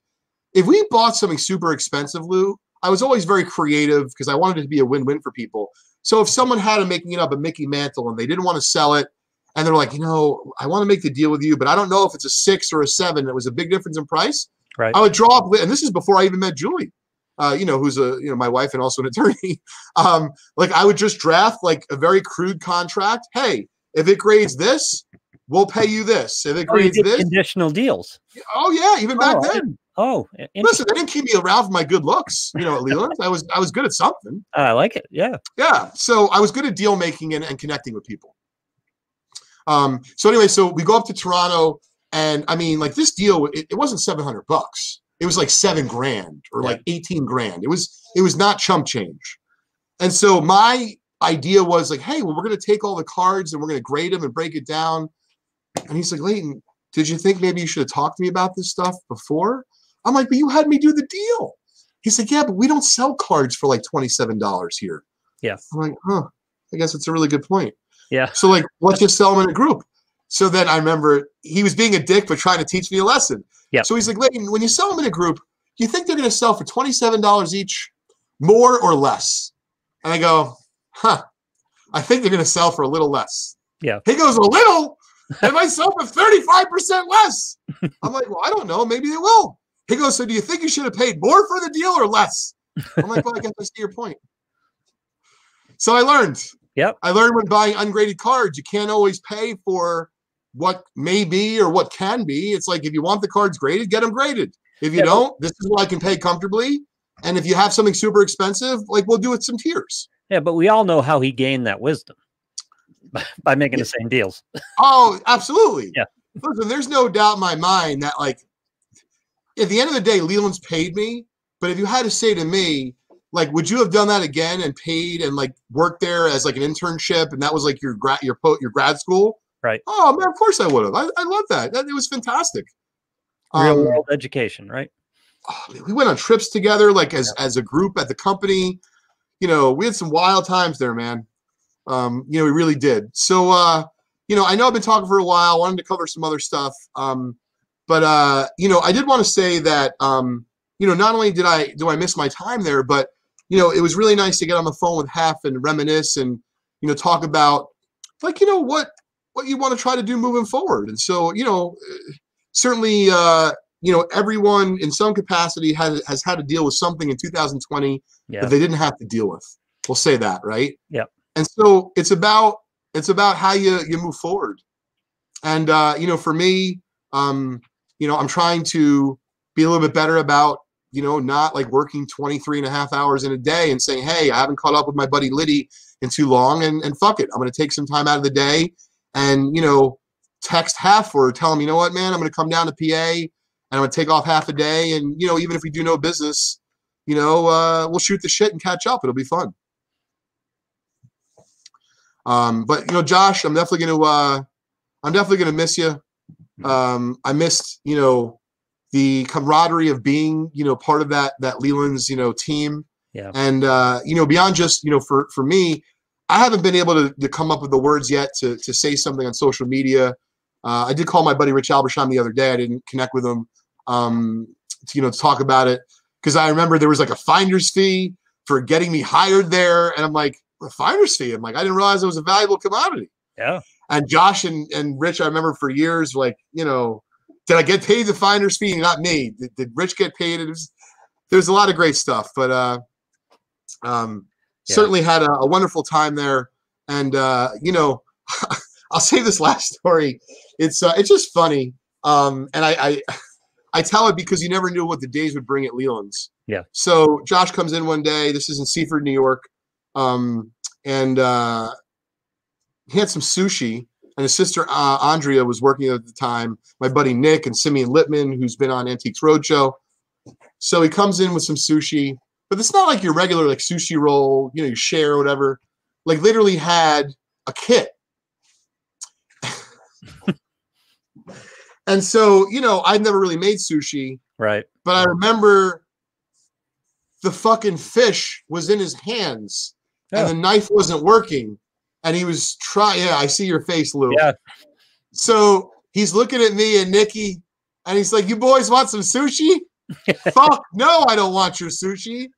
If we bought something super expensive, Lou, I was always very creative because I wanted it to be a win win for people. So if someone had a making it up a Mickey mantle and they didn't want to sell it, and they're like, you know, I want to make the deal with you, but I don't know if it's a six or a seven. It was a big difference in price. Right. I would draw up, and this is before I even met Julie, uh, you know, who's a you know my wife and also an attorney. Um, like I would just draft like a very crude contract. Hey, if it grades this, we'll pay you this. If it Oh, grades this, conditional deals. oh yeah, even back Oh, then. Oh, Listen, they didn't keep me around for my good looks, you know, at Leland. I was I was good at something. I like it. Yeah. Yeah. So I was good at deal making and, and connecting with people. Um, so anyway, so we go up to Toronto, and I mean, like this deal, it, it wasn't 700 bucks. It was like seven grand or like 18 grand. It was it was not chump change. And so my idea was like, hey, well, we're gonna take all the cards and we're gonna grade them and break it down. And he's like, Leighton, did you think maybe you should have talked to me about this stuff before? I'm like, but you had me do the deal. He said, yeah, but we don't sell cards for like $27 here. Yeah. I'm like, huh, I guess it's a really good point. Yeah. So like, let's just sell them in a group. So then I remember he was being a dick, but trying to teach me a lesson. Yep. So he's like, Leighton, when you sell them in a group, you think they're going to sell for $27 each, more or less? And I go, huh, I think they're going to sell for a little less. Yeah. He goes, a little? They might sell for 35% less. I'm like, well, I don't know. Maybe they will. He goes, so do you think you should have paid more for the deal or less? I'm like, well, I guess I see your point. So I learned. Yep. I learned when buying ungraded cards, you can't always pay for what may be or what can be. It's like if you want the cards graded, get them graded. If you but- don't, this is what I can pay comfortably. And if you have something super expensive, like we'll do it some tiers. Yeah, but we all know how he gained that wisdom by making Yeah. the same deals. Oh, absolutely. Yeah. Listen, there's no doubt in my mind that like at the end of the day, Leland's paid me. But if you had to say to me, like, would you have done that again and paid and like worked there as like an internship and that was like your grad your po- your grad school? Right. Oh man, of course I would have. I, I love that. that. It was fantastic. Real Um, world education, right? oh, man, we went on trips together, like as as a group at the company. You know, we had some wild times there, man. Um, you know, we really did. So, uh, you know, I know I've been talking for a while. Wanted to cover some other stuff, um, but uh, you know, I did want to say that um, you know, not only did I do I miss my time there, but you know, it was really nice to get on the phone with Hef and reminisce and you know talk about like you know what what you want to try to do moving forward. And so, you know, certainly. Uh, you know, everyone in some capacity has has had to deal with something in 2020 Yeah. that they didn't have to deal with. We'll say that, right? Yeah. And so it's about it's about how you you move forward. And uh, you know, for me, um, you know, I'm trying to be a little bit better about, you know, not like working 23 and a half hours in a day and saying, hey, I haven't caught up with my buddy Liddy in too long and, and fuck it. I'm gonna take some time out of the day and, you know, text Hef or tell him, you know what, man, I'm gonna come down to PA and I'm gonna take off half a day. And you know, even if we do no business, you know, uh, we'll shoot the shit and catch up. It'll be fun. Um, but you know, Josh, I'm definitely gonna, uh, I'm definitely gonna miss you. Um, I missed, you know, the camaraderie of being, you know, part of that that Leland's, you know, team. Yeah. And uh, you know, beyond just, you know, for for me, I haven't been able to, to come up with the words yet to to say something on social media. Uh, I did call my buddy Rich Albersham the other day. I didn't connect with him, um, to, you know, to talk about it because I remember there was like a finder's fee for getting me hired there, and I'm like, a finder's fee. I'm like, I didn't realize it was a valuable commodity. Yeah. And Josh and, and Rich, I remember for years, like, you know, did I get paid the finder's fee? Not me. Did, did Rich get paid? Was, there's a lot of great stuff, but uh, um, Yeah. certainly had a, a wonderful time there. And uh, you know, I'll say this last story. It's uh, it's just funny, um, and I, I I tell it because you never knew what the days would bring at Leland's. Yeah. So Josh comes in one day. This is in Seaford, New York, um, and uh, he had some sushi. And his sister uh, Andrea was working at the time. My buddy Nick and Simeon Lipman, who's been on Antiques Roadshow. So he comes in with some sushi, but it's not like your regular like sushi roll. You know, you share or whatever. like literally had a kit. and so, you know, I'd never really made sushi, Right. but I remember the fucking fish was in his hands and Oh. the knife wasn't working. And he was trying. Yeah, I see your face, Lou. Yeah. So he's looking at me and Nikki, and he's like, "You boys want some sushi?" Fuck no, I don't want your sushi.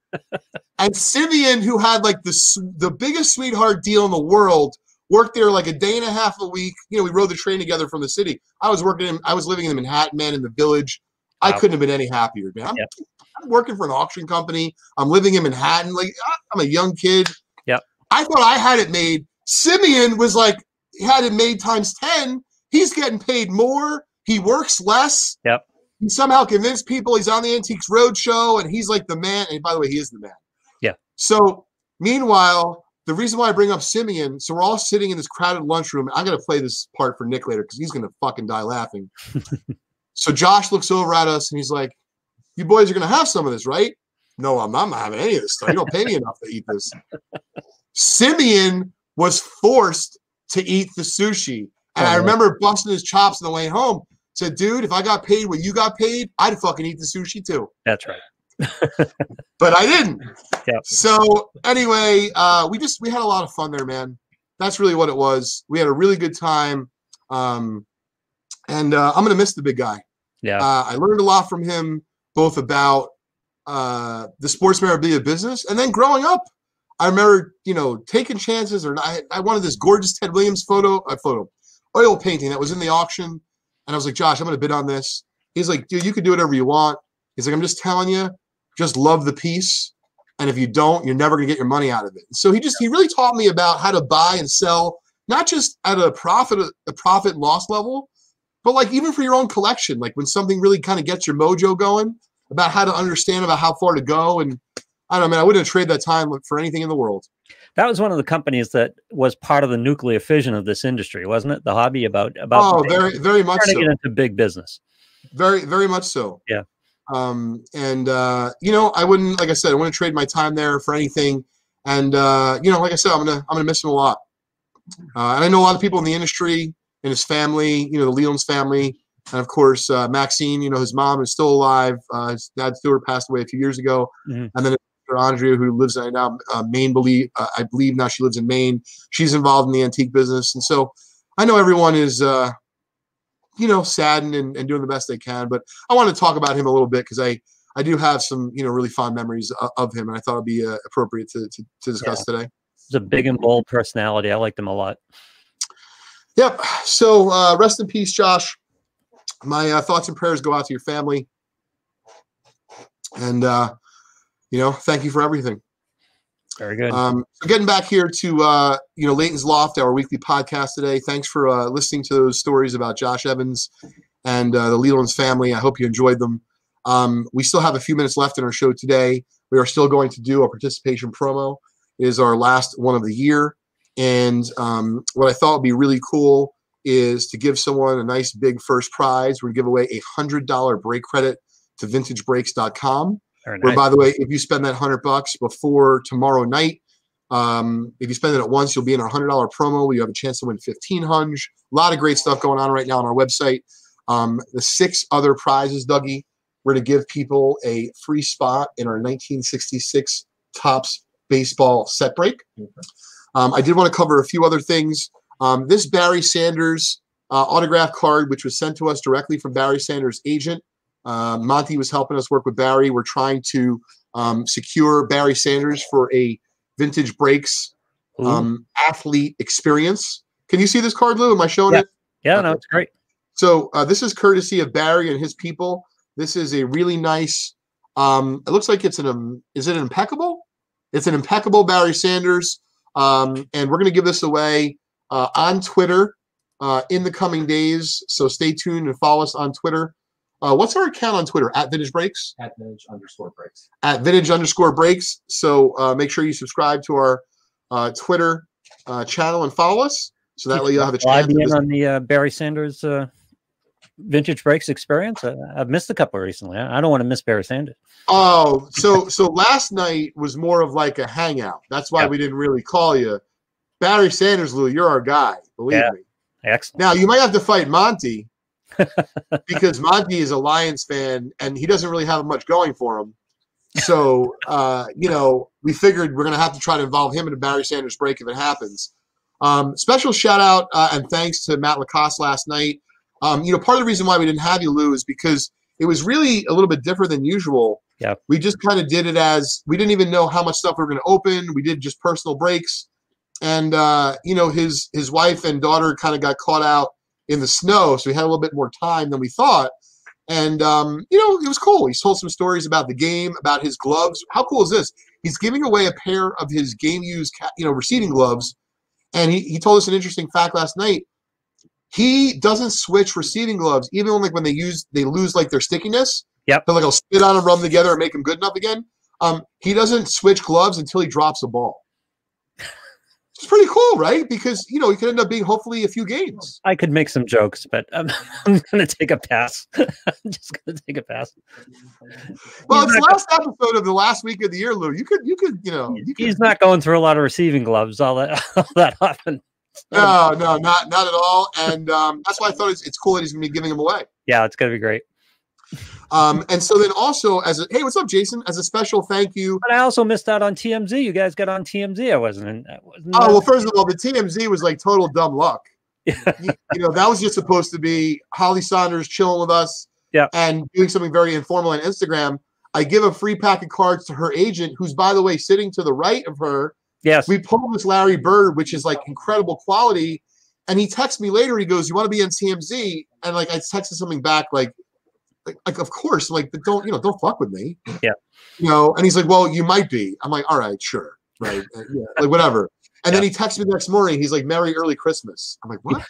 And Simeon, who had like the the biggest sweetheart deal in the world, worked there like a day and a half a week. You know, we rode the train together from the city. I was working in, I was living in Manhattan, man, in the village. I couldn't have been any happier, man. I'm, Yep. I'm working for an auction company. I'm living in Manhattan. Like I'm a young kid. Yep. I thought I had it made. Simeon was like had it made times 10. He's getting paid more. He works less. Yep. He somehow convinced people he's on the Antiques Roadshow and he's like the man. And by the way, he is the man. Yeah. So meanwhile, the reason why I bring up Simeon, so we're all sitting in this crowded lunchroom. I'm gonna play this part for Nick later because he's gonna fucking die laughing. so Josh looks over at us and he's like, You boys are gonna have some of this, right? No, I'm not having any of this stuff. You don't pay me enough to eat this. Simeon was forced to eat the sushi. And I yeah. remember busting his chops on the way home. Said, dude, if I got paid what you got paid, I'd fucking eat the sushi too. That's right. But I didn't. Yeah. So anyway, uh, we just we had a lot of fun there, man. That's really what it was. We had a really good time. Um, and uh, I'm gonna miss the big guy. Yeah. Uh, I learned a lot from him, both about uh, the sports memorabilia business and then growing up. I remember, you know, taking chances. Or I, I wanted this gorgeous Ted Williams photo, uh, photo, oil painting that was in the auction, and I was like, Josh, I'm going to bid on this. He's like, dude, you can do whatever you want. He's like, I'm just telling you, just love the piece, and if you don't, you're never going to get your money out of it. So he just he really taught me about how to buy and sell, not just at a profit a profit loss level, but like even for your own collection, like when something really kind of gets your mojo going, about how to understand about how far to go. And I don't know, man, I wouldn't trade that time for anything in the world. That was one of the companies that was part of the nuclear fission of this industry, wasn't it? The hobby about about Oh, very, very much trying to so. get into big business. Very, very much so. Yeah. Um, and uh, you know, I wouldn't, like I said, I wouldn't trade my time there for anything. And uh, you know, like I said, I'm gonna, I'm gonna miss him a lot. Uh, and I know a lot of people in the industry and his family. You know, the Leland's family, and of course uh, Maxine. You know, his mom is still alive. Uh, his dad Stuart passed away a few years ago, Mhm. and then Andrea, who lives in now uh, Maine, believe uh, I believe now she lives in Maine. She's involved in the antique business, and so I know everyone is. Uh, you know, saddened and, and doing the best they can. But I want to talk about him a little bit because I, I do have some, you know, really fond memories of, of him, and I thought it'd be uh, appropriate to, to, to discuss today. He's a big and bold personality. I liked him a lot. Yep. So uh, rest in peace, Josh. My uh, thoughts and prayers go out to your family, and uh, you know, thank you for everything. Very good. Um, so getting back here to uh, you know Leighton's Loft, our weekly podcast today. Thanks for uh, listening to those stories about Josh Evans and uh, the Leland's family. I hope you enjoyed them. Um, we still have a few minutes left in our show today. We are still going to do a participation promo. It is our last one of the year, and um, what I thought would be really cool is to give someone a nice big first prize. We're gonna give away a hundred dollar break credit to VintageBreaks.com Very where nice. by the way if you spend that 100 bucks before tomorrow night um, if you spend it at once you'll be in our $100 promo. Where you have a chance to win 1500 a lot of great stuff going on right now on our website. Um, the six other prizes dougie we're to give people a free spot in our 1966 Topps baseball set break. Um, i did want to cover a few other things. Um, this barry sanders uh, autograph card which was sent to us directly from barry sanders agent uh, Monty was helping us work with Barry. We're trying to um, secure Barry Sanders for a vintage breaks Ooh. um, athlete experience. Can you see this card, Lou? Am I showing Yeah. it? yeah, no, it's great. So uh, this is courtesy of Barry and his people. This is a really nice. Um, it looks like it's an. Um, is it an impeccable? It's an impeccable Barry Sanders, um, and we're going to give this away uh, on Twitter uh, in the coming days. So stay tuned and follow us on Twitter. Uh, what's our account on Twitter? At Vintage Breaks. at vintage underscore breaks. At Vintage underscore Breaks. So uh, make sure you subscribe to our uh, Twitter uh, channel and follow us. So that way you'll have a Will chance. be to in visit- on the uh, Barry Sanders uh, vintage breaks experience? Uh, I've missed a couple recently. I I don't want to miss Barry Sanders. Oh, so so last night was more of like a hangout. That's why Yeah. we didn't really call you. Barry Sanders, Lou, you're our guy. Believe Yeah. me. Excellent. Now you might have to fight Monty because Monty is a Lions fan and he doesn't really have much going for him. So uh, you know, we figured we're gonna have to try to involve him in a Barry Sanders break if it happens. Um, special shout out uh, and thanks to Matt LaCosse last night. Um, you know, part of the reason why we didn't have you, Lou, is because it was really a little bit different than usual. Yeah. We just kind of did it as we didn't even know how much stuff we were going to open. We did just personal breaks, and uh, you know, his his wife and daughter kind of got caught out in the snow, so we had a little bit more time than we thought. And um, you know, it was cool. He told some stories about the game, about his gloves. How cool is this? He's giving away a pair of his game used, you know, receiving gloves. And he, he told us an interesting fact last night. He doesn't switch receiving gloves, even when, like when they use they lose like their stickiness. Yep. So like I'll spit on them, rub them together, and make them good enough again. Um, he doesn't switch gloves until he drops a ball. It's pretty cool, right? Because you know he could end up being hopefully a few games. I could make some jokes, but I'm, I'm going to take a pass. I'm just going to take a pass. Well, He's it's the last episode of the last week of the year, Lou. You could, you could, you know, you could. He's not going through a lot of receiving gloves all that all that often. No, no, not not at all. And um, that's why I thought it's, it's cool that he's going to be giving them away. Yeah, it's going to be greght. Um, and so then also as a hey, what's up, Jason? As a special thank you. But I also missed out on TMZ. You guys got on TMZ. I wasn't in. I wasn't Oh well, first of all, the TMZ was like total dumb luck. You, you know, that was just supposed to be Holly Sonders chilling with us Yeah. and doing something very informal on Instagram. I give a free pack of cards to her agent, who's by the way sitting to the right of her. yes. We pulled this Larry Bird, which is like incredible quality. And he texts me later. He goes, "You want to be on TMZ?" And like I texted something back, like, like, like of course, like, but don't you know? Don't fuck with me. Yeah. You know. And he's like, "Well, you might be." I'm like, "All right, sure, right, yeah, like whatever." And then he texts me the next morning. He's like, "Merry early Christmas." I'm like, "What?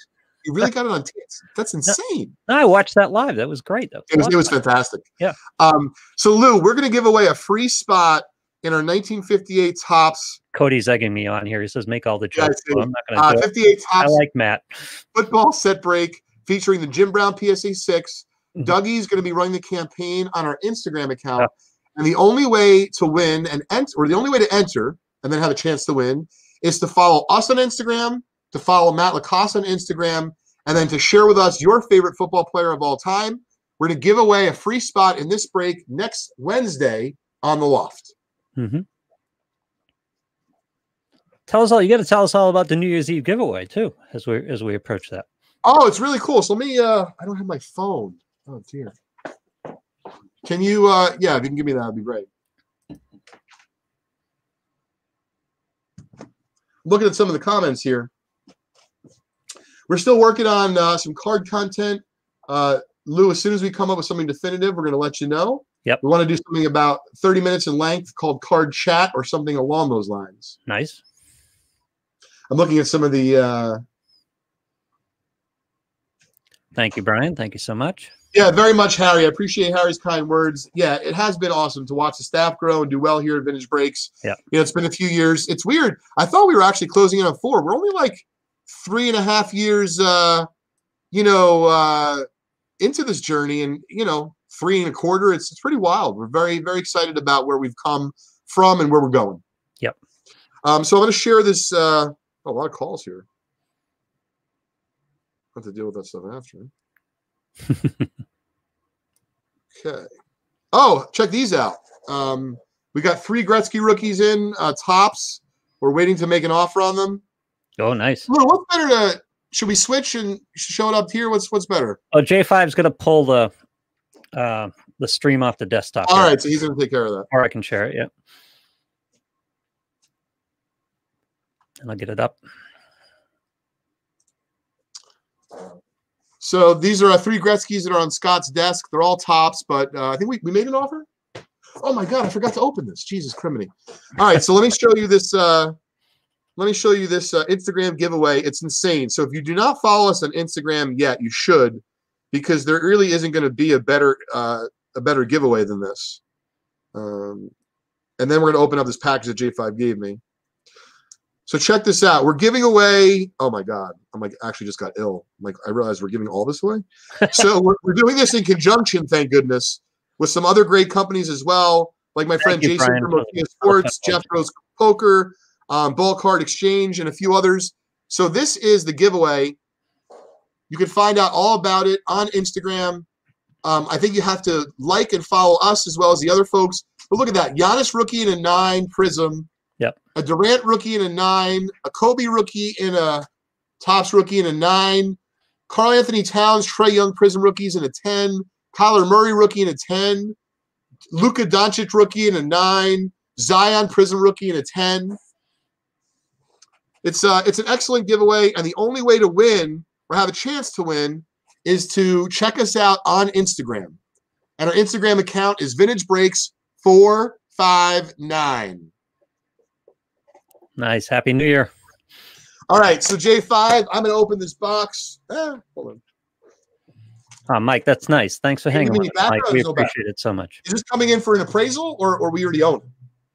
You really got it on TMZ? That's insane." No, I watched that live. That was great. Though. It was, it was fantastic. Yeah. Um. So Lou, we're gonna give away a free spot in our 1958 Topps, Cody's egging me on here. He says, "Make all the jokes." see. so I'm not going to uh, do it. 58 I like Matt. football set break featuring the Jim Brown PSA 6. Mhm. Dougie's going to be running the campaign on our Instagram account. Yeah. And the only way to win and enter, or the only way to enter and then have a chance to win, is to follow us on Instagram, to follow Matt LaCosse on Instagram, and then to share with us your favorite football player of all time. We're going to give away a free spot in this break next Wednesday on the loft. hmm Tell us all. You got to tell us all about the New Year's Eve giveaway too, as we as we approach that. Oh, it's really cool. So let me uh I don't have my phone. Oh dear. Can you uh yeah, if you can give me that, that'd be great. Looking at some of the comments here. We're still working on uh, some card content. Uh Lou, as soon as we come up with something definitive, we're gonna let you know. Yep. We want to do something about 30 minutes in length called card chat or something along those lines. Nice. I'm looking at some of the uh Thank you, Brian. Thank you so much. Yeah, very much, Harry. I appreciate Harry's kind words. Yeah, it has been awesome to watch the staff grow and do well here at Vintage Breaks. Yeah. You know, it's been a few years. It's weird. I thought we were actually closing in on four. We're only like three and a half years, uh, you know, uh, into this journey, and you know, three and a quarter. It's it's pretty wild. We're very very excited about where we've come from and where we're going. Yep. Um, so I'm going to share this. Uh, oh, a lot of calls here. I Have to deal with that stuff after. Okay. Oh, check these out. Um, we got three Gretzky rookies in uh, Topps. We're waiting to make an offer on them. Oh, nice. What's better to? Should we switch and show it up here? What's what's better? Oh, J5 is going to pull the uh, the stream off the desktop. All here, right, so he's going to take care of that. Or I can share it. Yeah. And I'll get it up. So these are uh, three Gretzky's that are on Scott's desk. They're all Topps, but uh, I think we, we made an offer. Oh my god, I forgot to open this. Jesus criminy. All right, so let me show you this. Uh, let me show you this uh, Instagram giveaway. It's insane. So if you do not follow us on Instagram yet, you should, because there really isn't going to be a better uh, a better giveaway than this. Um, and then we're going to open up this package that J5 gave me. So check this out. We're giving away. Oh my God! I'm like actually just got ill. I'm like I realized we're giving all this away. so we're, we're doing this in conjunction, thank goodness, with some other great companies as well, like my friend Jason from Nokia Sports, Jeff Rose Poker, um, Ball Card Exchange, and a few others. So this is the giveaway. You can find out all about it on Instagram. Um, I think you have to like and follow us as well as the other folks. But look at that. Giannis rookie in a nine prism. A Durant rookie in a nine. A Kobe rookie in a Topps rookie in a nine. Karl-Anthony Towns, Trae Young prism rookies in a 10. Kyler Murray rookie in a 10. Luka Doncic rookie in a nine. Zion prism rookie in a 10. It's uh it's an excellent giveaway, and the only way to win or have a chance to win is to check us out on Instagram. And our Instagram account is Vintage Breaks 459. Nice. Happy New Year. All right, so J5, I'm gonna open this box. Eh, hold on. Oh, Mike, that's nice. Thanks for Hey, hanging with me us, Mike. We no back- appreciate it so much. Is this coming in for an appraisal or, or we already own it?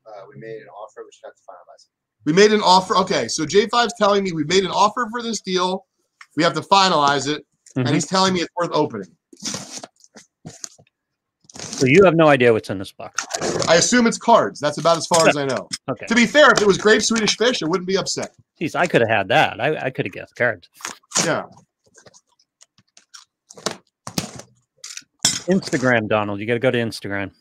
Uh, we made an offer, we should have to finalize it. We made an offer. Okay, so J5's telling me we made an offer for this deal. We have to finalize it, Mhm. and he's telling me it's worth opening. So you have no idea what's in this box. I assume it's cards. That's about as far as I know. Okay. To be fair, if it was grape Swedish fish, I wouldn't be upset. Jeez, I could have had that. I, I could have guessed cards. Yeah. Instagram, Donald. You got to go to Instagram.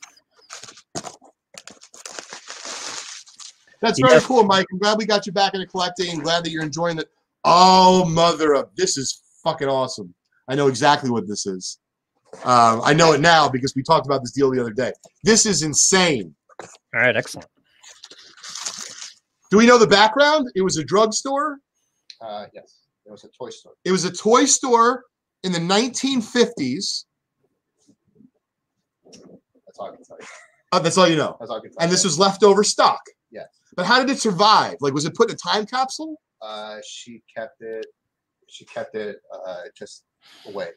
That's Yeah. very cool, Mike. I'm glad we got you back into collecting. glad that you're enjoying it. Oh, mother of this is fucking awesome. I know exactly what this is. Um, I know it now because we talked about this deal the other day. This is insane. All right, excellent. Do we know the background? It was a drugstore. Uh, yes, it was a toy store. It was a toy store in the 1950s. That's all I can tell you. Uh, that's all you know. That's all I can tell And you. this was leftover stock. Yes. But how did it survive? Like, was it put in a time capsule? Uh, she kept it. She kept it uh, just away.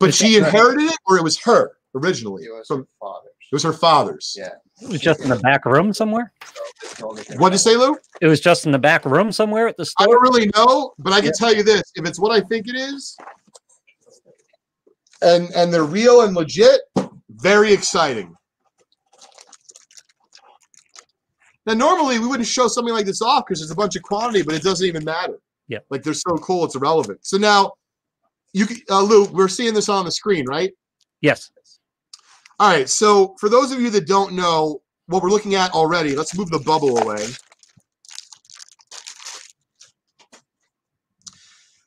But she inherited it, or it was her originally? It was From her father's. it was her father's. Yeah. It was just in the back room somewhere. So this is the only thing What'd you say, Lou? It was just in the back room somewhere at the store. I don't really know, but I can tell you this: if it's what I think it is, and and they're real and legit, very exciting. Now, normally we wouldn't show something like this off because there's a bunch of quantity, but it doesn't even matter. Yep. Like they're so cool, it's irrelevant. So now, you, can- uh, Lou, we're seeing this on the screen, right? Yes. All right. So for those of you that don't know what we're looking at already, let's move the bubble away.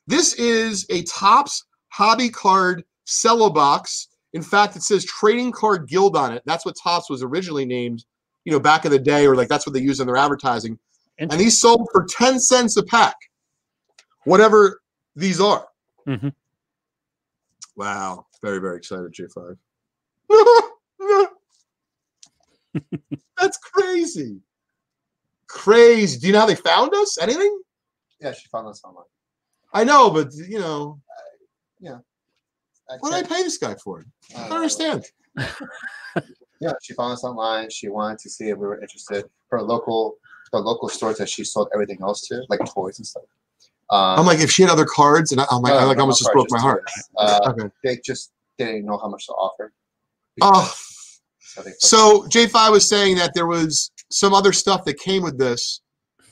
This is a Topps Hobby Card Cello box. In fact, it says Trading Card Guild on it. That's what Topps was originally named, you know, back in the day, or like that's what they use in their advertising. And these sold for 10 cents a pack, whatever these are. Mhm. Wow. Very, very excited, J5. That's crazy. Crazy. Do you know how they found us? Anything? Yeah, she found us online. I know, but you know, I what did I pay this guy for? I uh, don't understand. Yeah, she found us online. She wanted to see if we were interested. Her local, the local stores that she sold everything else to, like toys and stuff. Um, I'm like, if she had other cards, and I, I'm like, no, I like no, almost no just broke cards, my heart. Uh, Okay. they just didn't know how much to offer. Oh, So, they so J5 was saying that there was some other stuff that came with this,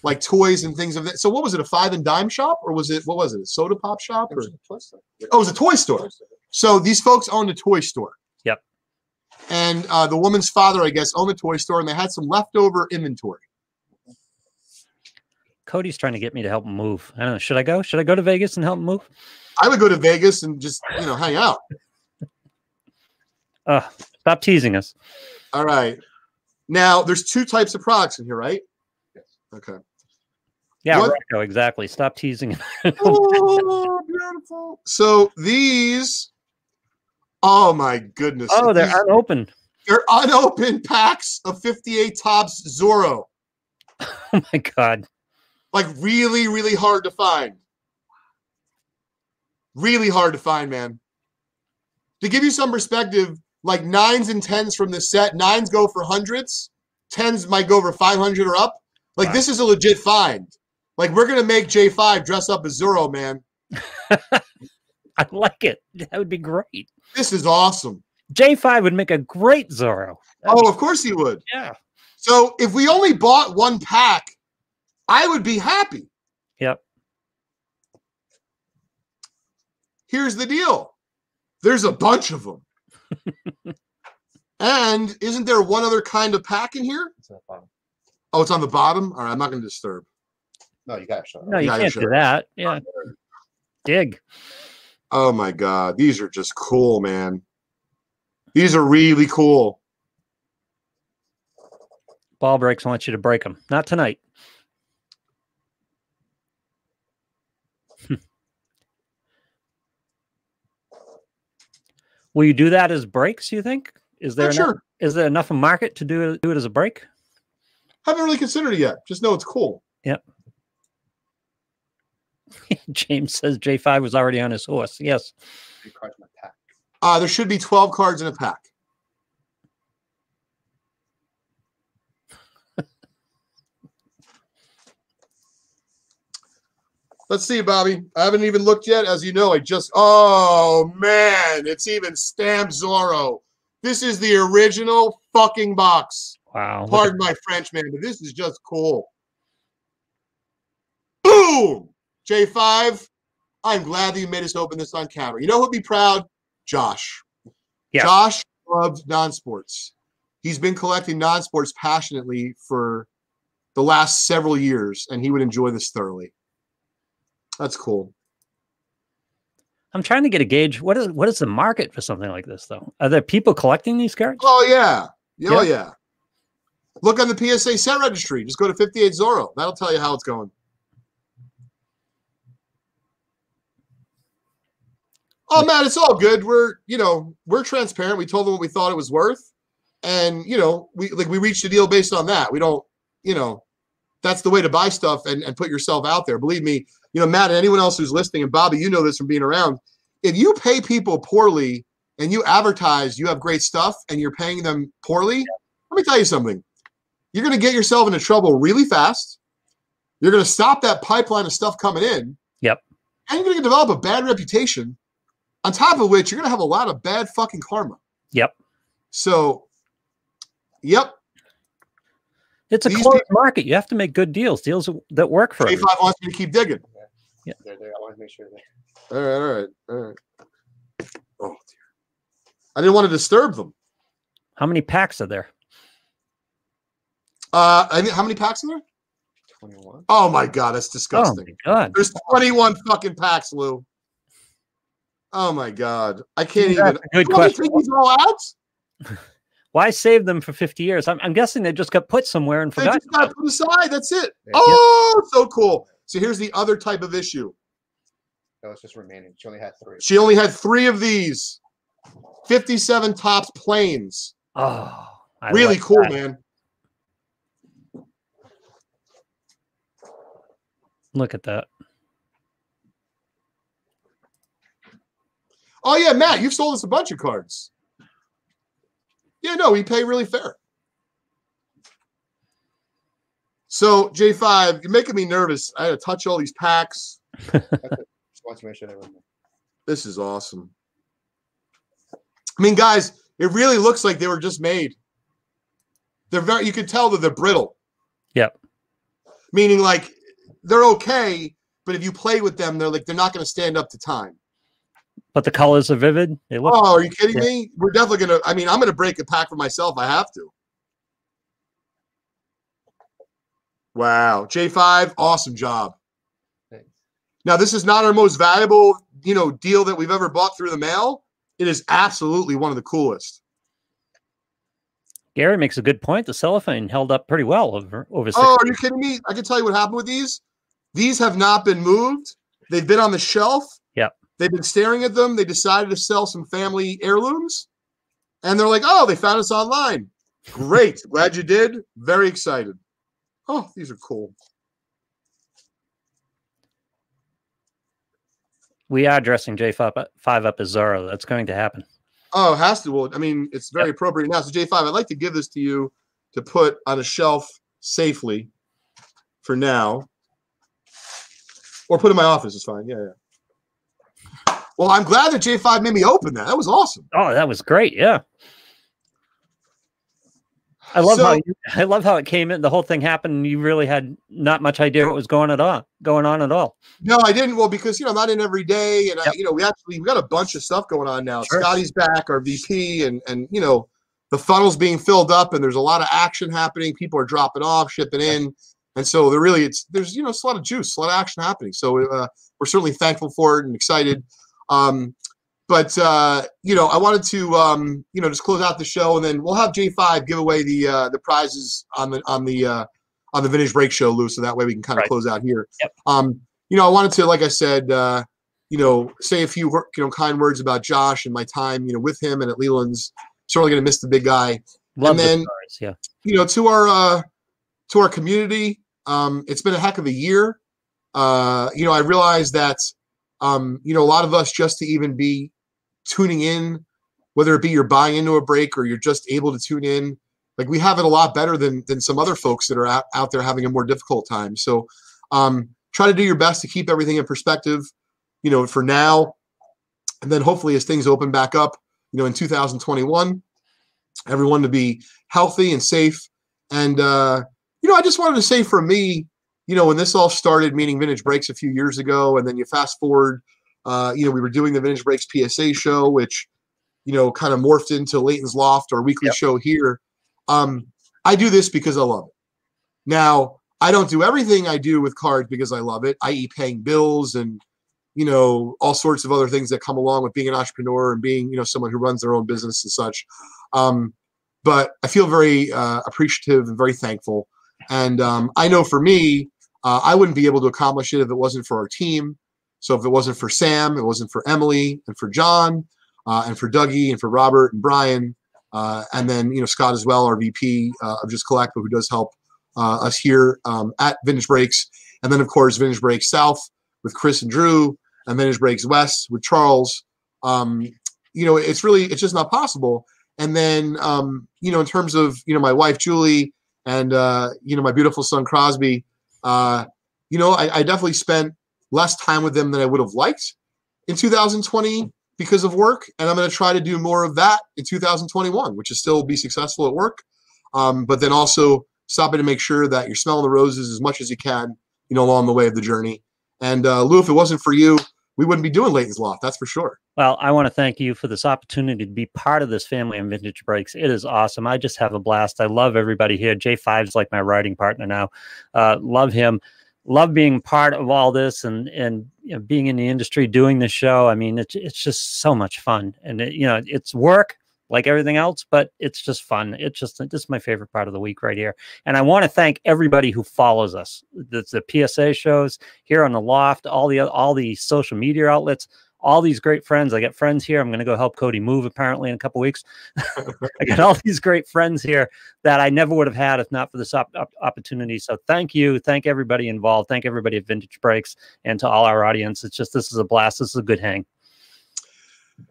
like toys and things of that. So what was it? A five and dime shop, or was it what was it? A soda pop shop? it Or was a toy store. oh, it was a toy store. Toy store. So these folks owned a toy store. Yep. And uh, the woman's father, I guess, owned a toy store, and they had some leftover inventory. Cody's trying to get me to help him move. I don't know. Should I go? Should I go to Vegas and help him move? I would go to Vegas and just you know hang out. Uh, stop teasing us. All right. Now there's two types of products in here, right? Yes. Okay. Yeah, What? Rocco, exactly. Stop teasing. oh, beautiful. So these, oh my goodness. oh, they're These- unopened. they're unopened packs of 58 Topps Zorro. Oh my god. Like really, really hard to find. Really hard to find, man. To give you some perspective, like nines and tens from this set, nines go for hundreds, tens might go for 500 or up. Like Wow. this is a legit find. Like we're gonna make J5 dress up as Zorro, man. I like it. That would be great. This is awesome. J5 would make a great Zorro. That'd Oh, of course he would. yeah. So if we only bought one pack, I would be happy. Yep. Here's the deal. There's a bunch of them. and isn't there one other kind of pack in here? It's at the bottom. Oh, it's on the bottom. All right, I'm not going to disturb. No, you gotta show it. No, you Yeah, can't do that. Yeah. Dig. Oh my god, these are just cool, man. These are really cool. Ball breaks I want you to break them. Not tonight. Will you do that as breaks? You think? Is there enough, sure. is there enough of market to do it, do it as a break? Haven't really considered it yet. Just know it's cool. Yep. James says J5 was already on his horse. Yes. Three cards in a pack. Uh, there should be 12 cards in a pack. Let's see, Bobby. I haven't even looked yet. As you know, I just. Oh, man. It's even stamped Zorro. This is the original fucking box. Wow. Pardon my French, man, but this is just cool. Boom! J5, I'm glad that you made us open this on camera. You know who'd be proud? Josh. Yeah. Josh loved non sports. He's been collecting non sports passionately for the last several years, and he would enjoy this thoroughly. That's cool. I'm trying to get a gauge. What is what is the market for something like this though? Are there people collecting these cards? Oh, yeah. Oh, Yeah. yeah. Look on the PSA set registry. Just go to 58 Zorro. That'll tell you how it's going. Oh man, it's all good. We're you know we're transparent. We told them what we thought it was worth, and you know we like we reached a deal based on that. We don't you know that's the way to buy stuff and, and put yourself out there. Believe me, you know Matt and anyone else who's listening, and Bobby, you know this from being around. If you pay people poorly and you advertise you have great stuff and you're paying them poorly, let me tell you something. You're going to get yourself into trouble really fast. You're going to stop that pipeline of stuff coming in. Yep. And you're going to develop a bad reputation. On top of which, you're going to have a lot of bad fucking karma. Yep. So, yep. It's a These closed market. You have to make good deals, deals that work for J5 wants me to keep digging. They're there. I want to make sure they. All right, all right, all right. Oh, dear. I didn't want to disturb them. How many packs are there? Uh, I mean, how many packs are there? 21. Oh my god, that's Oh disgusting. my god. There's 21 fucking packs, Lou. Oh my god, I can't That's even. a good You want question. take these all out? Why save them for 50 years? I'm, I'm guessing they just got put somewhere and forgot. They forgotten. just got put aside. That's it. Yeah. Oh, so cool. So here's the other type of issue. That was just remaining. She only had three. She only had three of these. 57 Topps planes. Oh, I really like cool, that. man. Look at that. Oh yeah, Matt, you've sold us a bunch of cards. Yeah, no, we pay really fair. So J5, you're making me nervous. I had to touch all these packs. Just want to make sure they were. This is awesome. I mean, guys, it really looks like they were just made. They're very you can tell that they're brittle. Yep. Meaning like they're okay, but if you play with them, they're like they're not going to stand up to time. But the colors are vivid. They look Oh, are you kidding Yeah. me? We're definitely gonna. I mean, I'm gonna break a pack for myself. I have to. Wow, J5, awesome job. Thanks. Now, this is not our most valuable, you know, deal that we've ever bought through the mail. It is absolutely one of the coolest. Gary makes a good point. The cellophane held up pretty well over over six. Oh, are you kidding me? I can tell you what happened with these. These have not been moved. They've been on the shelf. Yep. They've been staring at them. They decided to sell some family heirlooms. And they're like, oh, they found us online. Great. Glad you did. Very excited. Oh, these are cool. We are dressing J5 up, five up as Zorro. That's going to happen. Oh, it has to. Well, I mean, it's very appropriate now. So, J5, I'd like to give this to you to put on a shelf safely for now. Or put in my office. It's fine. Yeah, yeah. Well, I'm glad that J5 made me open that. That was awesome. Oh, that was great. Yeah. I love So- how you, I love how it came in. The whole thing happened. And you really had not much idea what was going at all, going on at all. No, I didn't. Well, because you know, I'm not in every day, and I, you know, we actually we got a bunch of stuff going on now. Sure. Scotty's back, our VP, and and you know, the funnel's being filled up, and there's a lot of action happening. People are dropping off, shipping in, and so there really it's there's you know it's a lot of juice, a lot of action happening. So uh, we're certainly thankful for it and excited. Um, but uh, you know, I wanted to um, you know just close out the show, and then we'll have J5 give away the uh, the prizes on the on the uh, on the Vintage Break Show, Lou. So that way we can kind of Right. close out here. Yep. Um, you know, I wanted to, like I said, uh, you know, say a few you know kind words about Josh and my time, you know, with him and at Leland's. Certainly going to miss the big guy. Love the then- stars, yeah. You know, to our uh, to our community, um, it's been a heck of a year. Uh, you know, I realized that um, you know a lot of us just to even be tuning in, whether it be you're buying into a break or you're just able to tune in, like we have it a lot better than than some other folks that are out, out there having a more difficult time. So um, try to do your best to keep everything in perspective, you know, for now, and then hopefully as things open back up, you know, in 2021, everyone to be healthy and safe. And uh, you know, I just wanted to say for me, you know, when this all started, meaning Vintage Breaks a few years ago, and then you fast forward, uh, you know, we were doing the Vintage Breaks PSA show, which you know, kind of morphed into Leighton's Loft, our weekly Yep. show here. Um, I do this because I love it. Now, I don't do everything I do with cards because I love it, i.e., paying bills and you know all sorts of other things that come along with being an entrepreneur and being you know someone who runs their own business and such. Um, but I feel very uh, appreciative and very thankful. And um, I know for me, uh, I wouldn't be able to accomplish it if it wasn't for our team. So if it wasn't for Sam, it wasn't for Emily and for John uh, and for Dougie and for Robert and Brian, uh, and then you know Scott as well, our VP uh, of Just Collect, but who does help uh, us here um, at Vintage Breaks, and then of course Vintage Breaks South with Chris and Drew, and Vintage Breaks West with Charles. Um, you know, it's really it's just not possible. And then um, you know, in terms of you know my wife Julie and uh, you know my beautiful son Crosby, uh, you know, I, I definitely spent less time with them than I would have liked in 2020 because of work, and I'm going to try to do more of that in 2021, which is still be successful at work, um, but then also stopping to make sure that you're smelling the roses as much as you can, you know, along the way of the journey. And uh, Lou, if it wasn't for you, we wouldn't be doing Leighton's Loft, that's for sure. Well, I want to thank you for this opportunity to be part of this family and vintage breaks. It is awesome. I just have a blast. I love everybody here. J5 is like my writing partner now. Uh, love him. Love being part of all this and and you know, being in the industry, doing the show. I mean, it's it's just so much fun, and it, you know, it's work like everything else, but it's just fun. It's just this is my favorite part of the week right here. And I want to thank everybody who follows us. The, the PSA shows here on the loft, all the all the social media outlets all these great friends. I got friends here. I'm going to go help Cody move apparently in a couple weeks. I got all these great friends here that I never would have had if not for this op- op- opportunity. So thank you. Thank everybody involved. Thank everybody at Vintage Breaks and to all our audience. It's just, this is a blast. This is a good hang.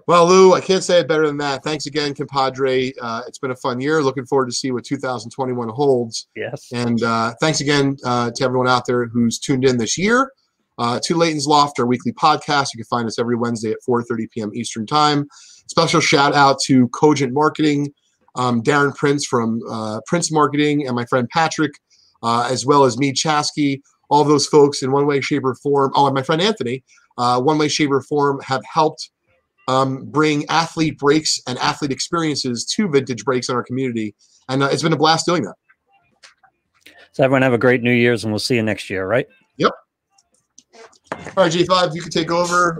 Well, Lou, I can't say it better than that. Thanks again, compadre. Uh, it's been a fun year. Looking forward to see what 2021 holds. Yes. And uh, thanks again uh, to everyone out there who's tuned in this year. Uh, to Leighton's Loft, our weekly podcast. You can find us every Wednesday at 4:30 p.m. Eastern Time. Special shout out to Cogent Marketing, um, Darren Prince from uh, Prince Marketing, and my friend Patrick, uh, as well as me, Chasky. All those folks, in one way, shape, or form. Oh, and my friend Anthony, uh, one way, shape, or form, have helped um, bring athlete breaks and athlete experiences to vintage breaks in our community, and uh, it's been a blast doing that. So everyone have a great New Year's and we'll see you next year, right? All right, G5, you can take over.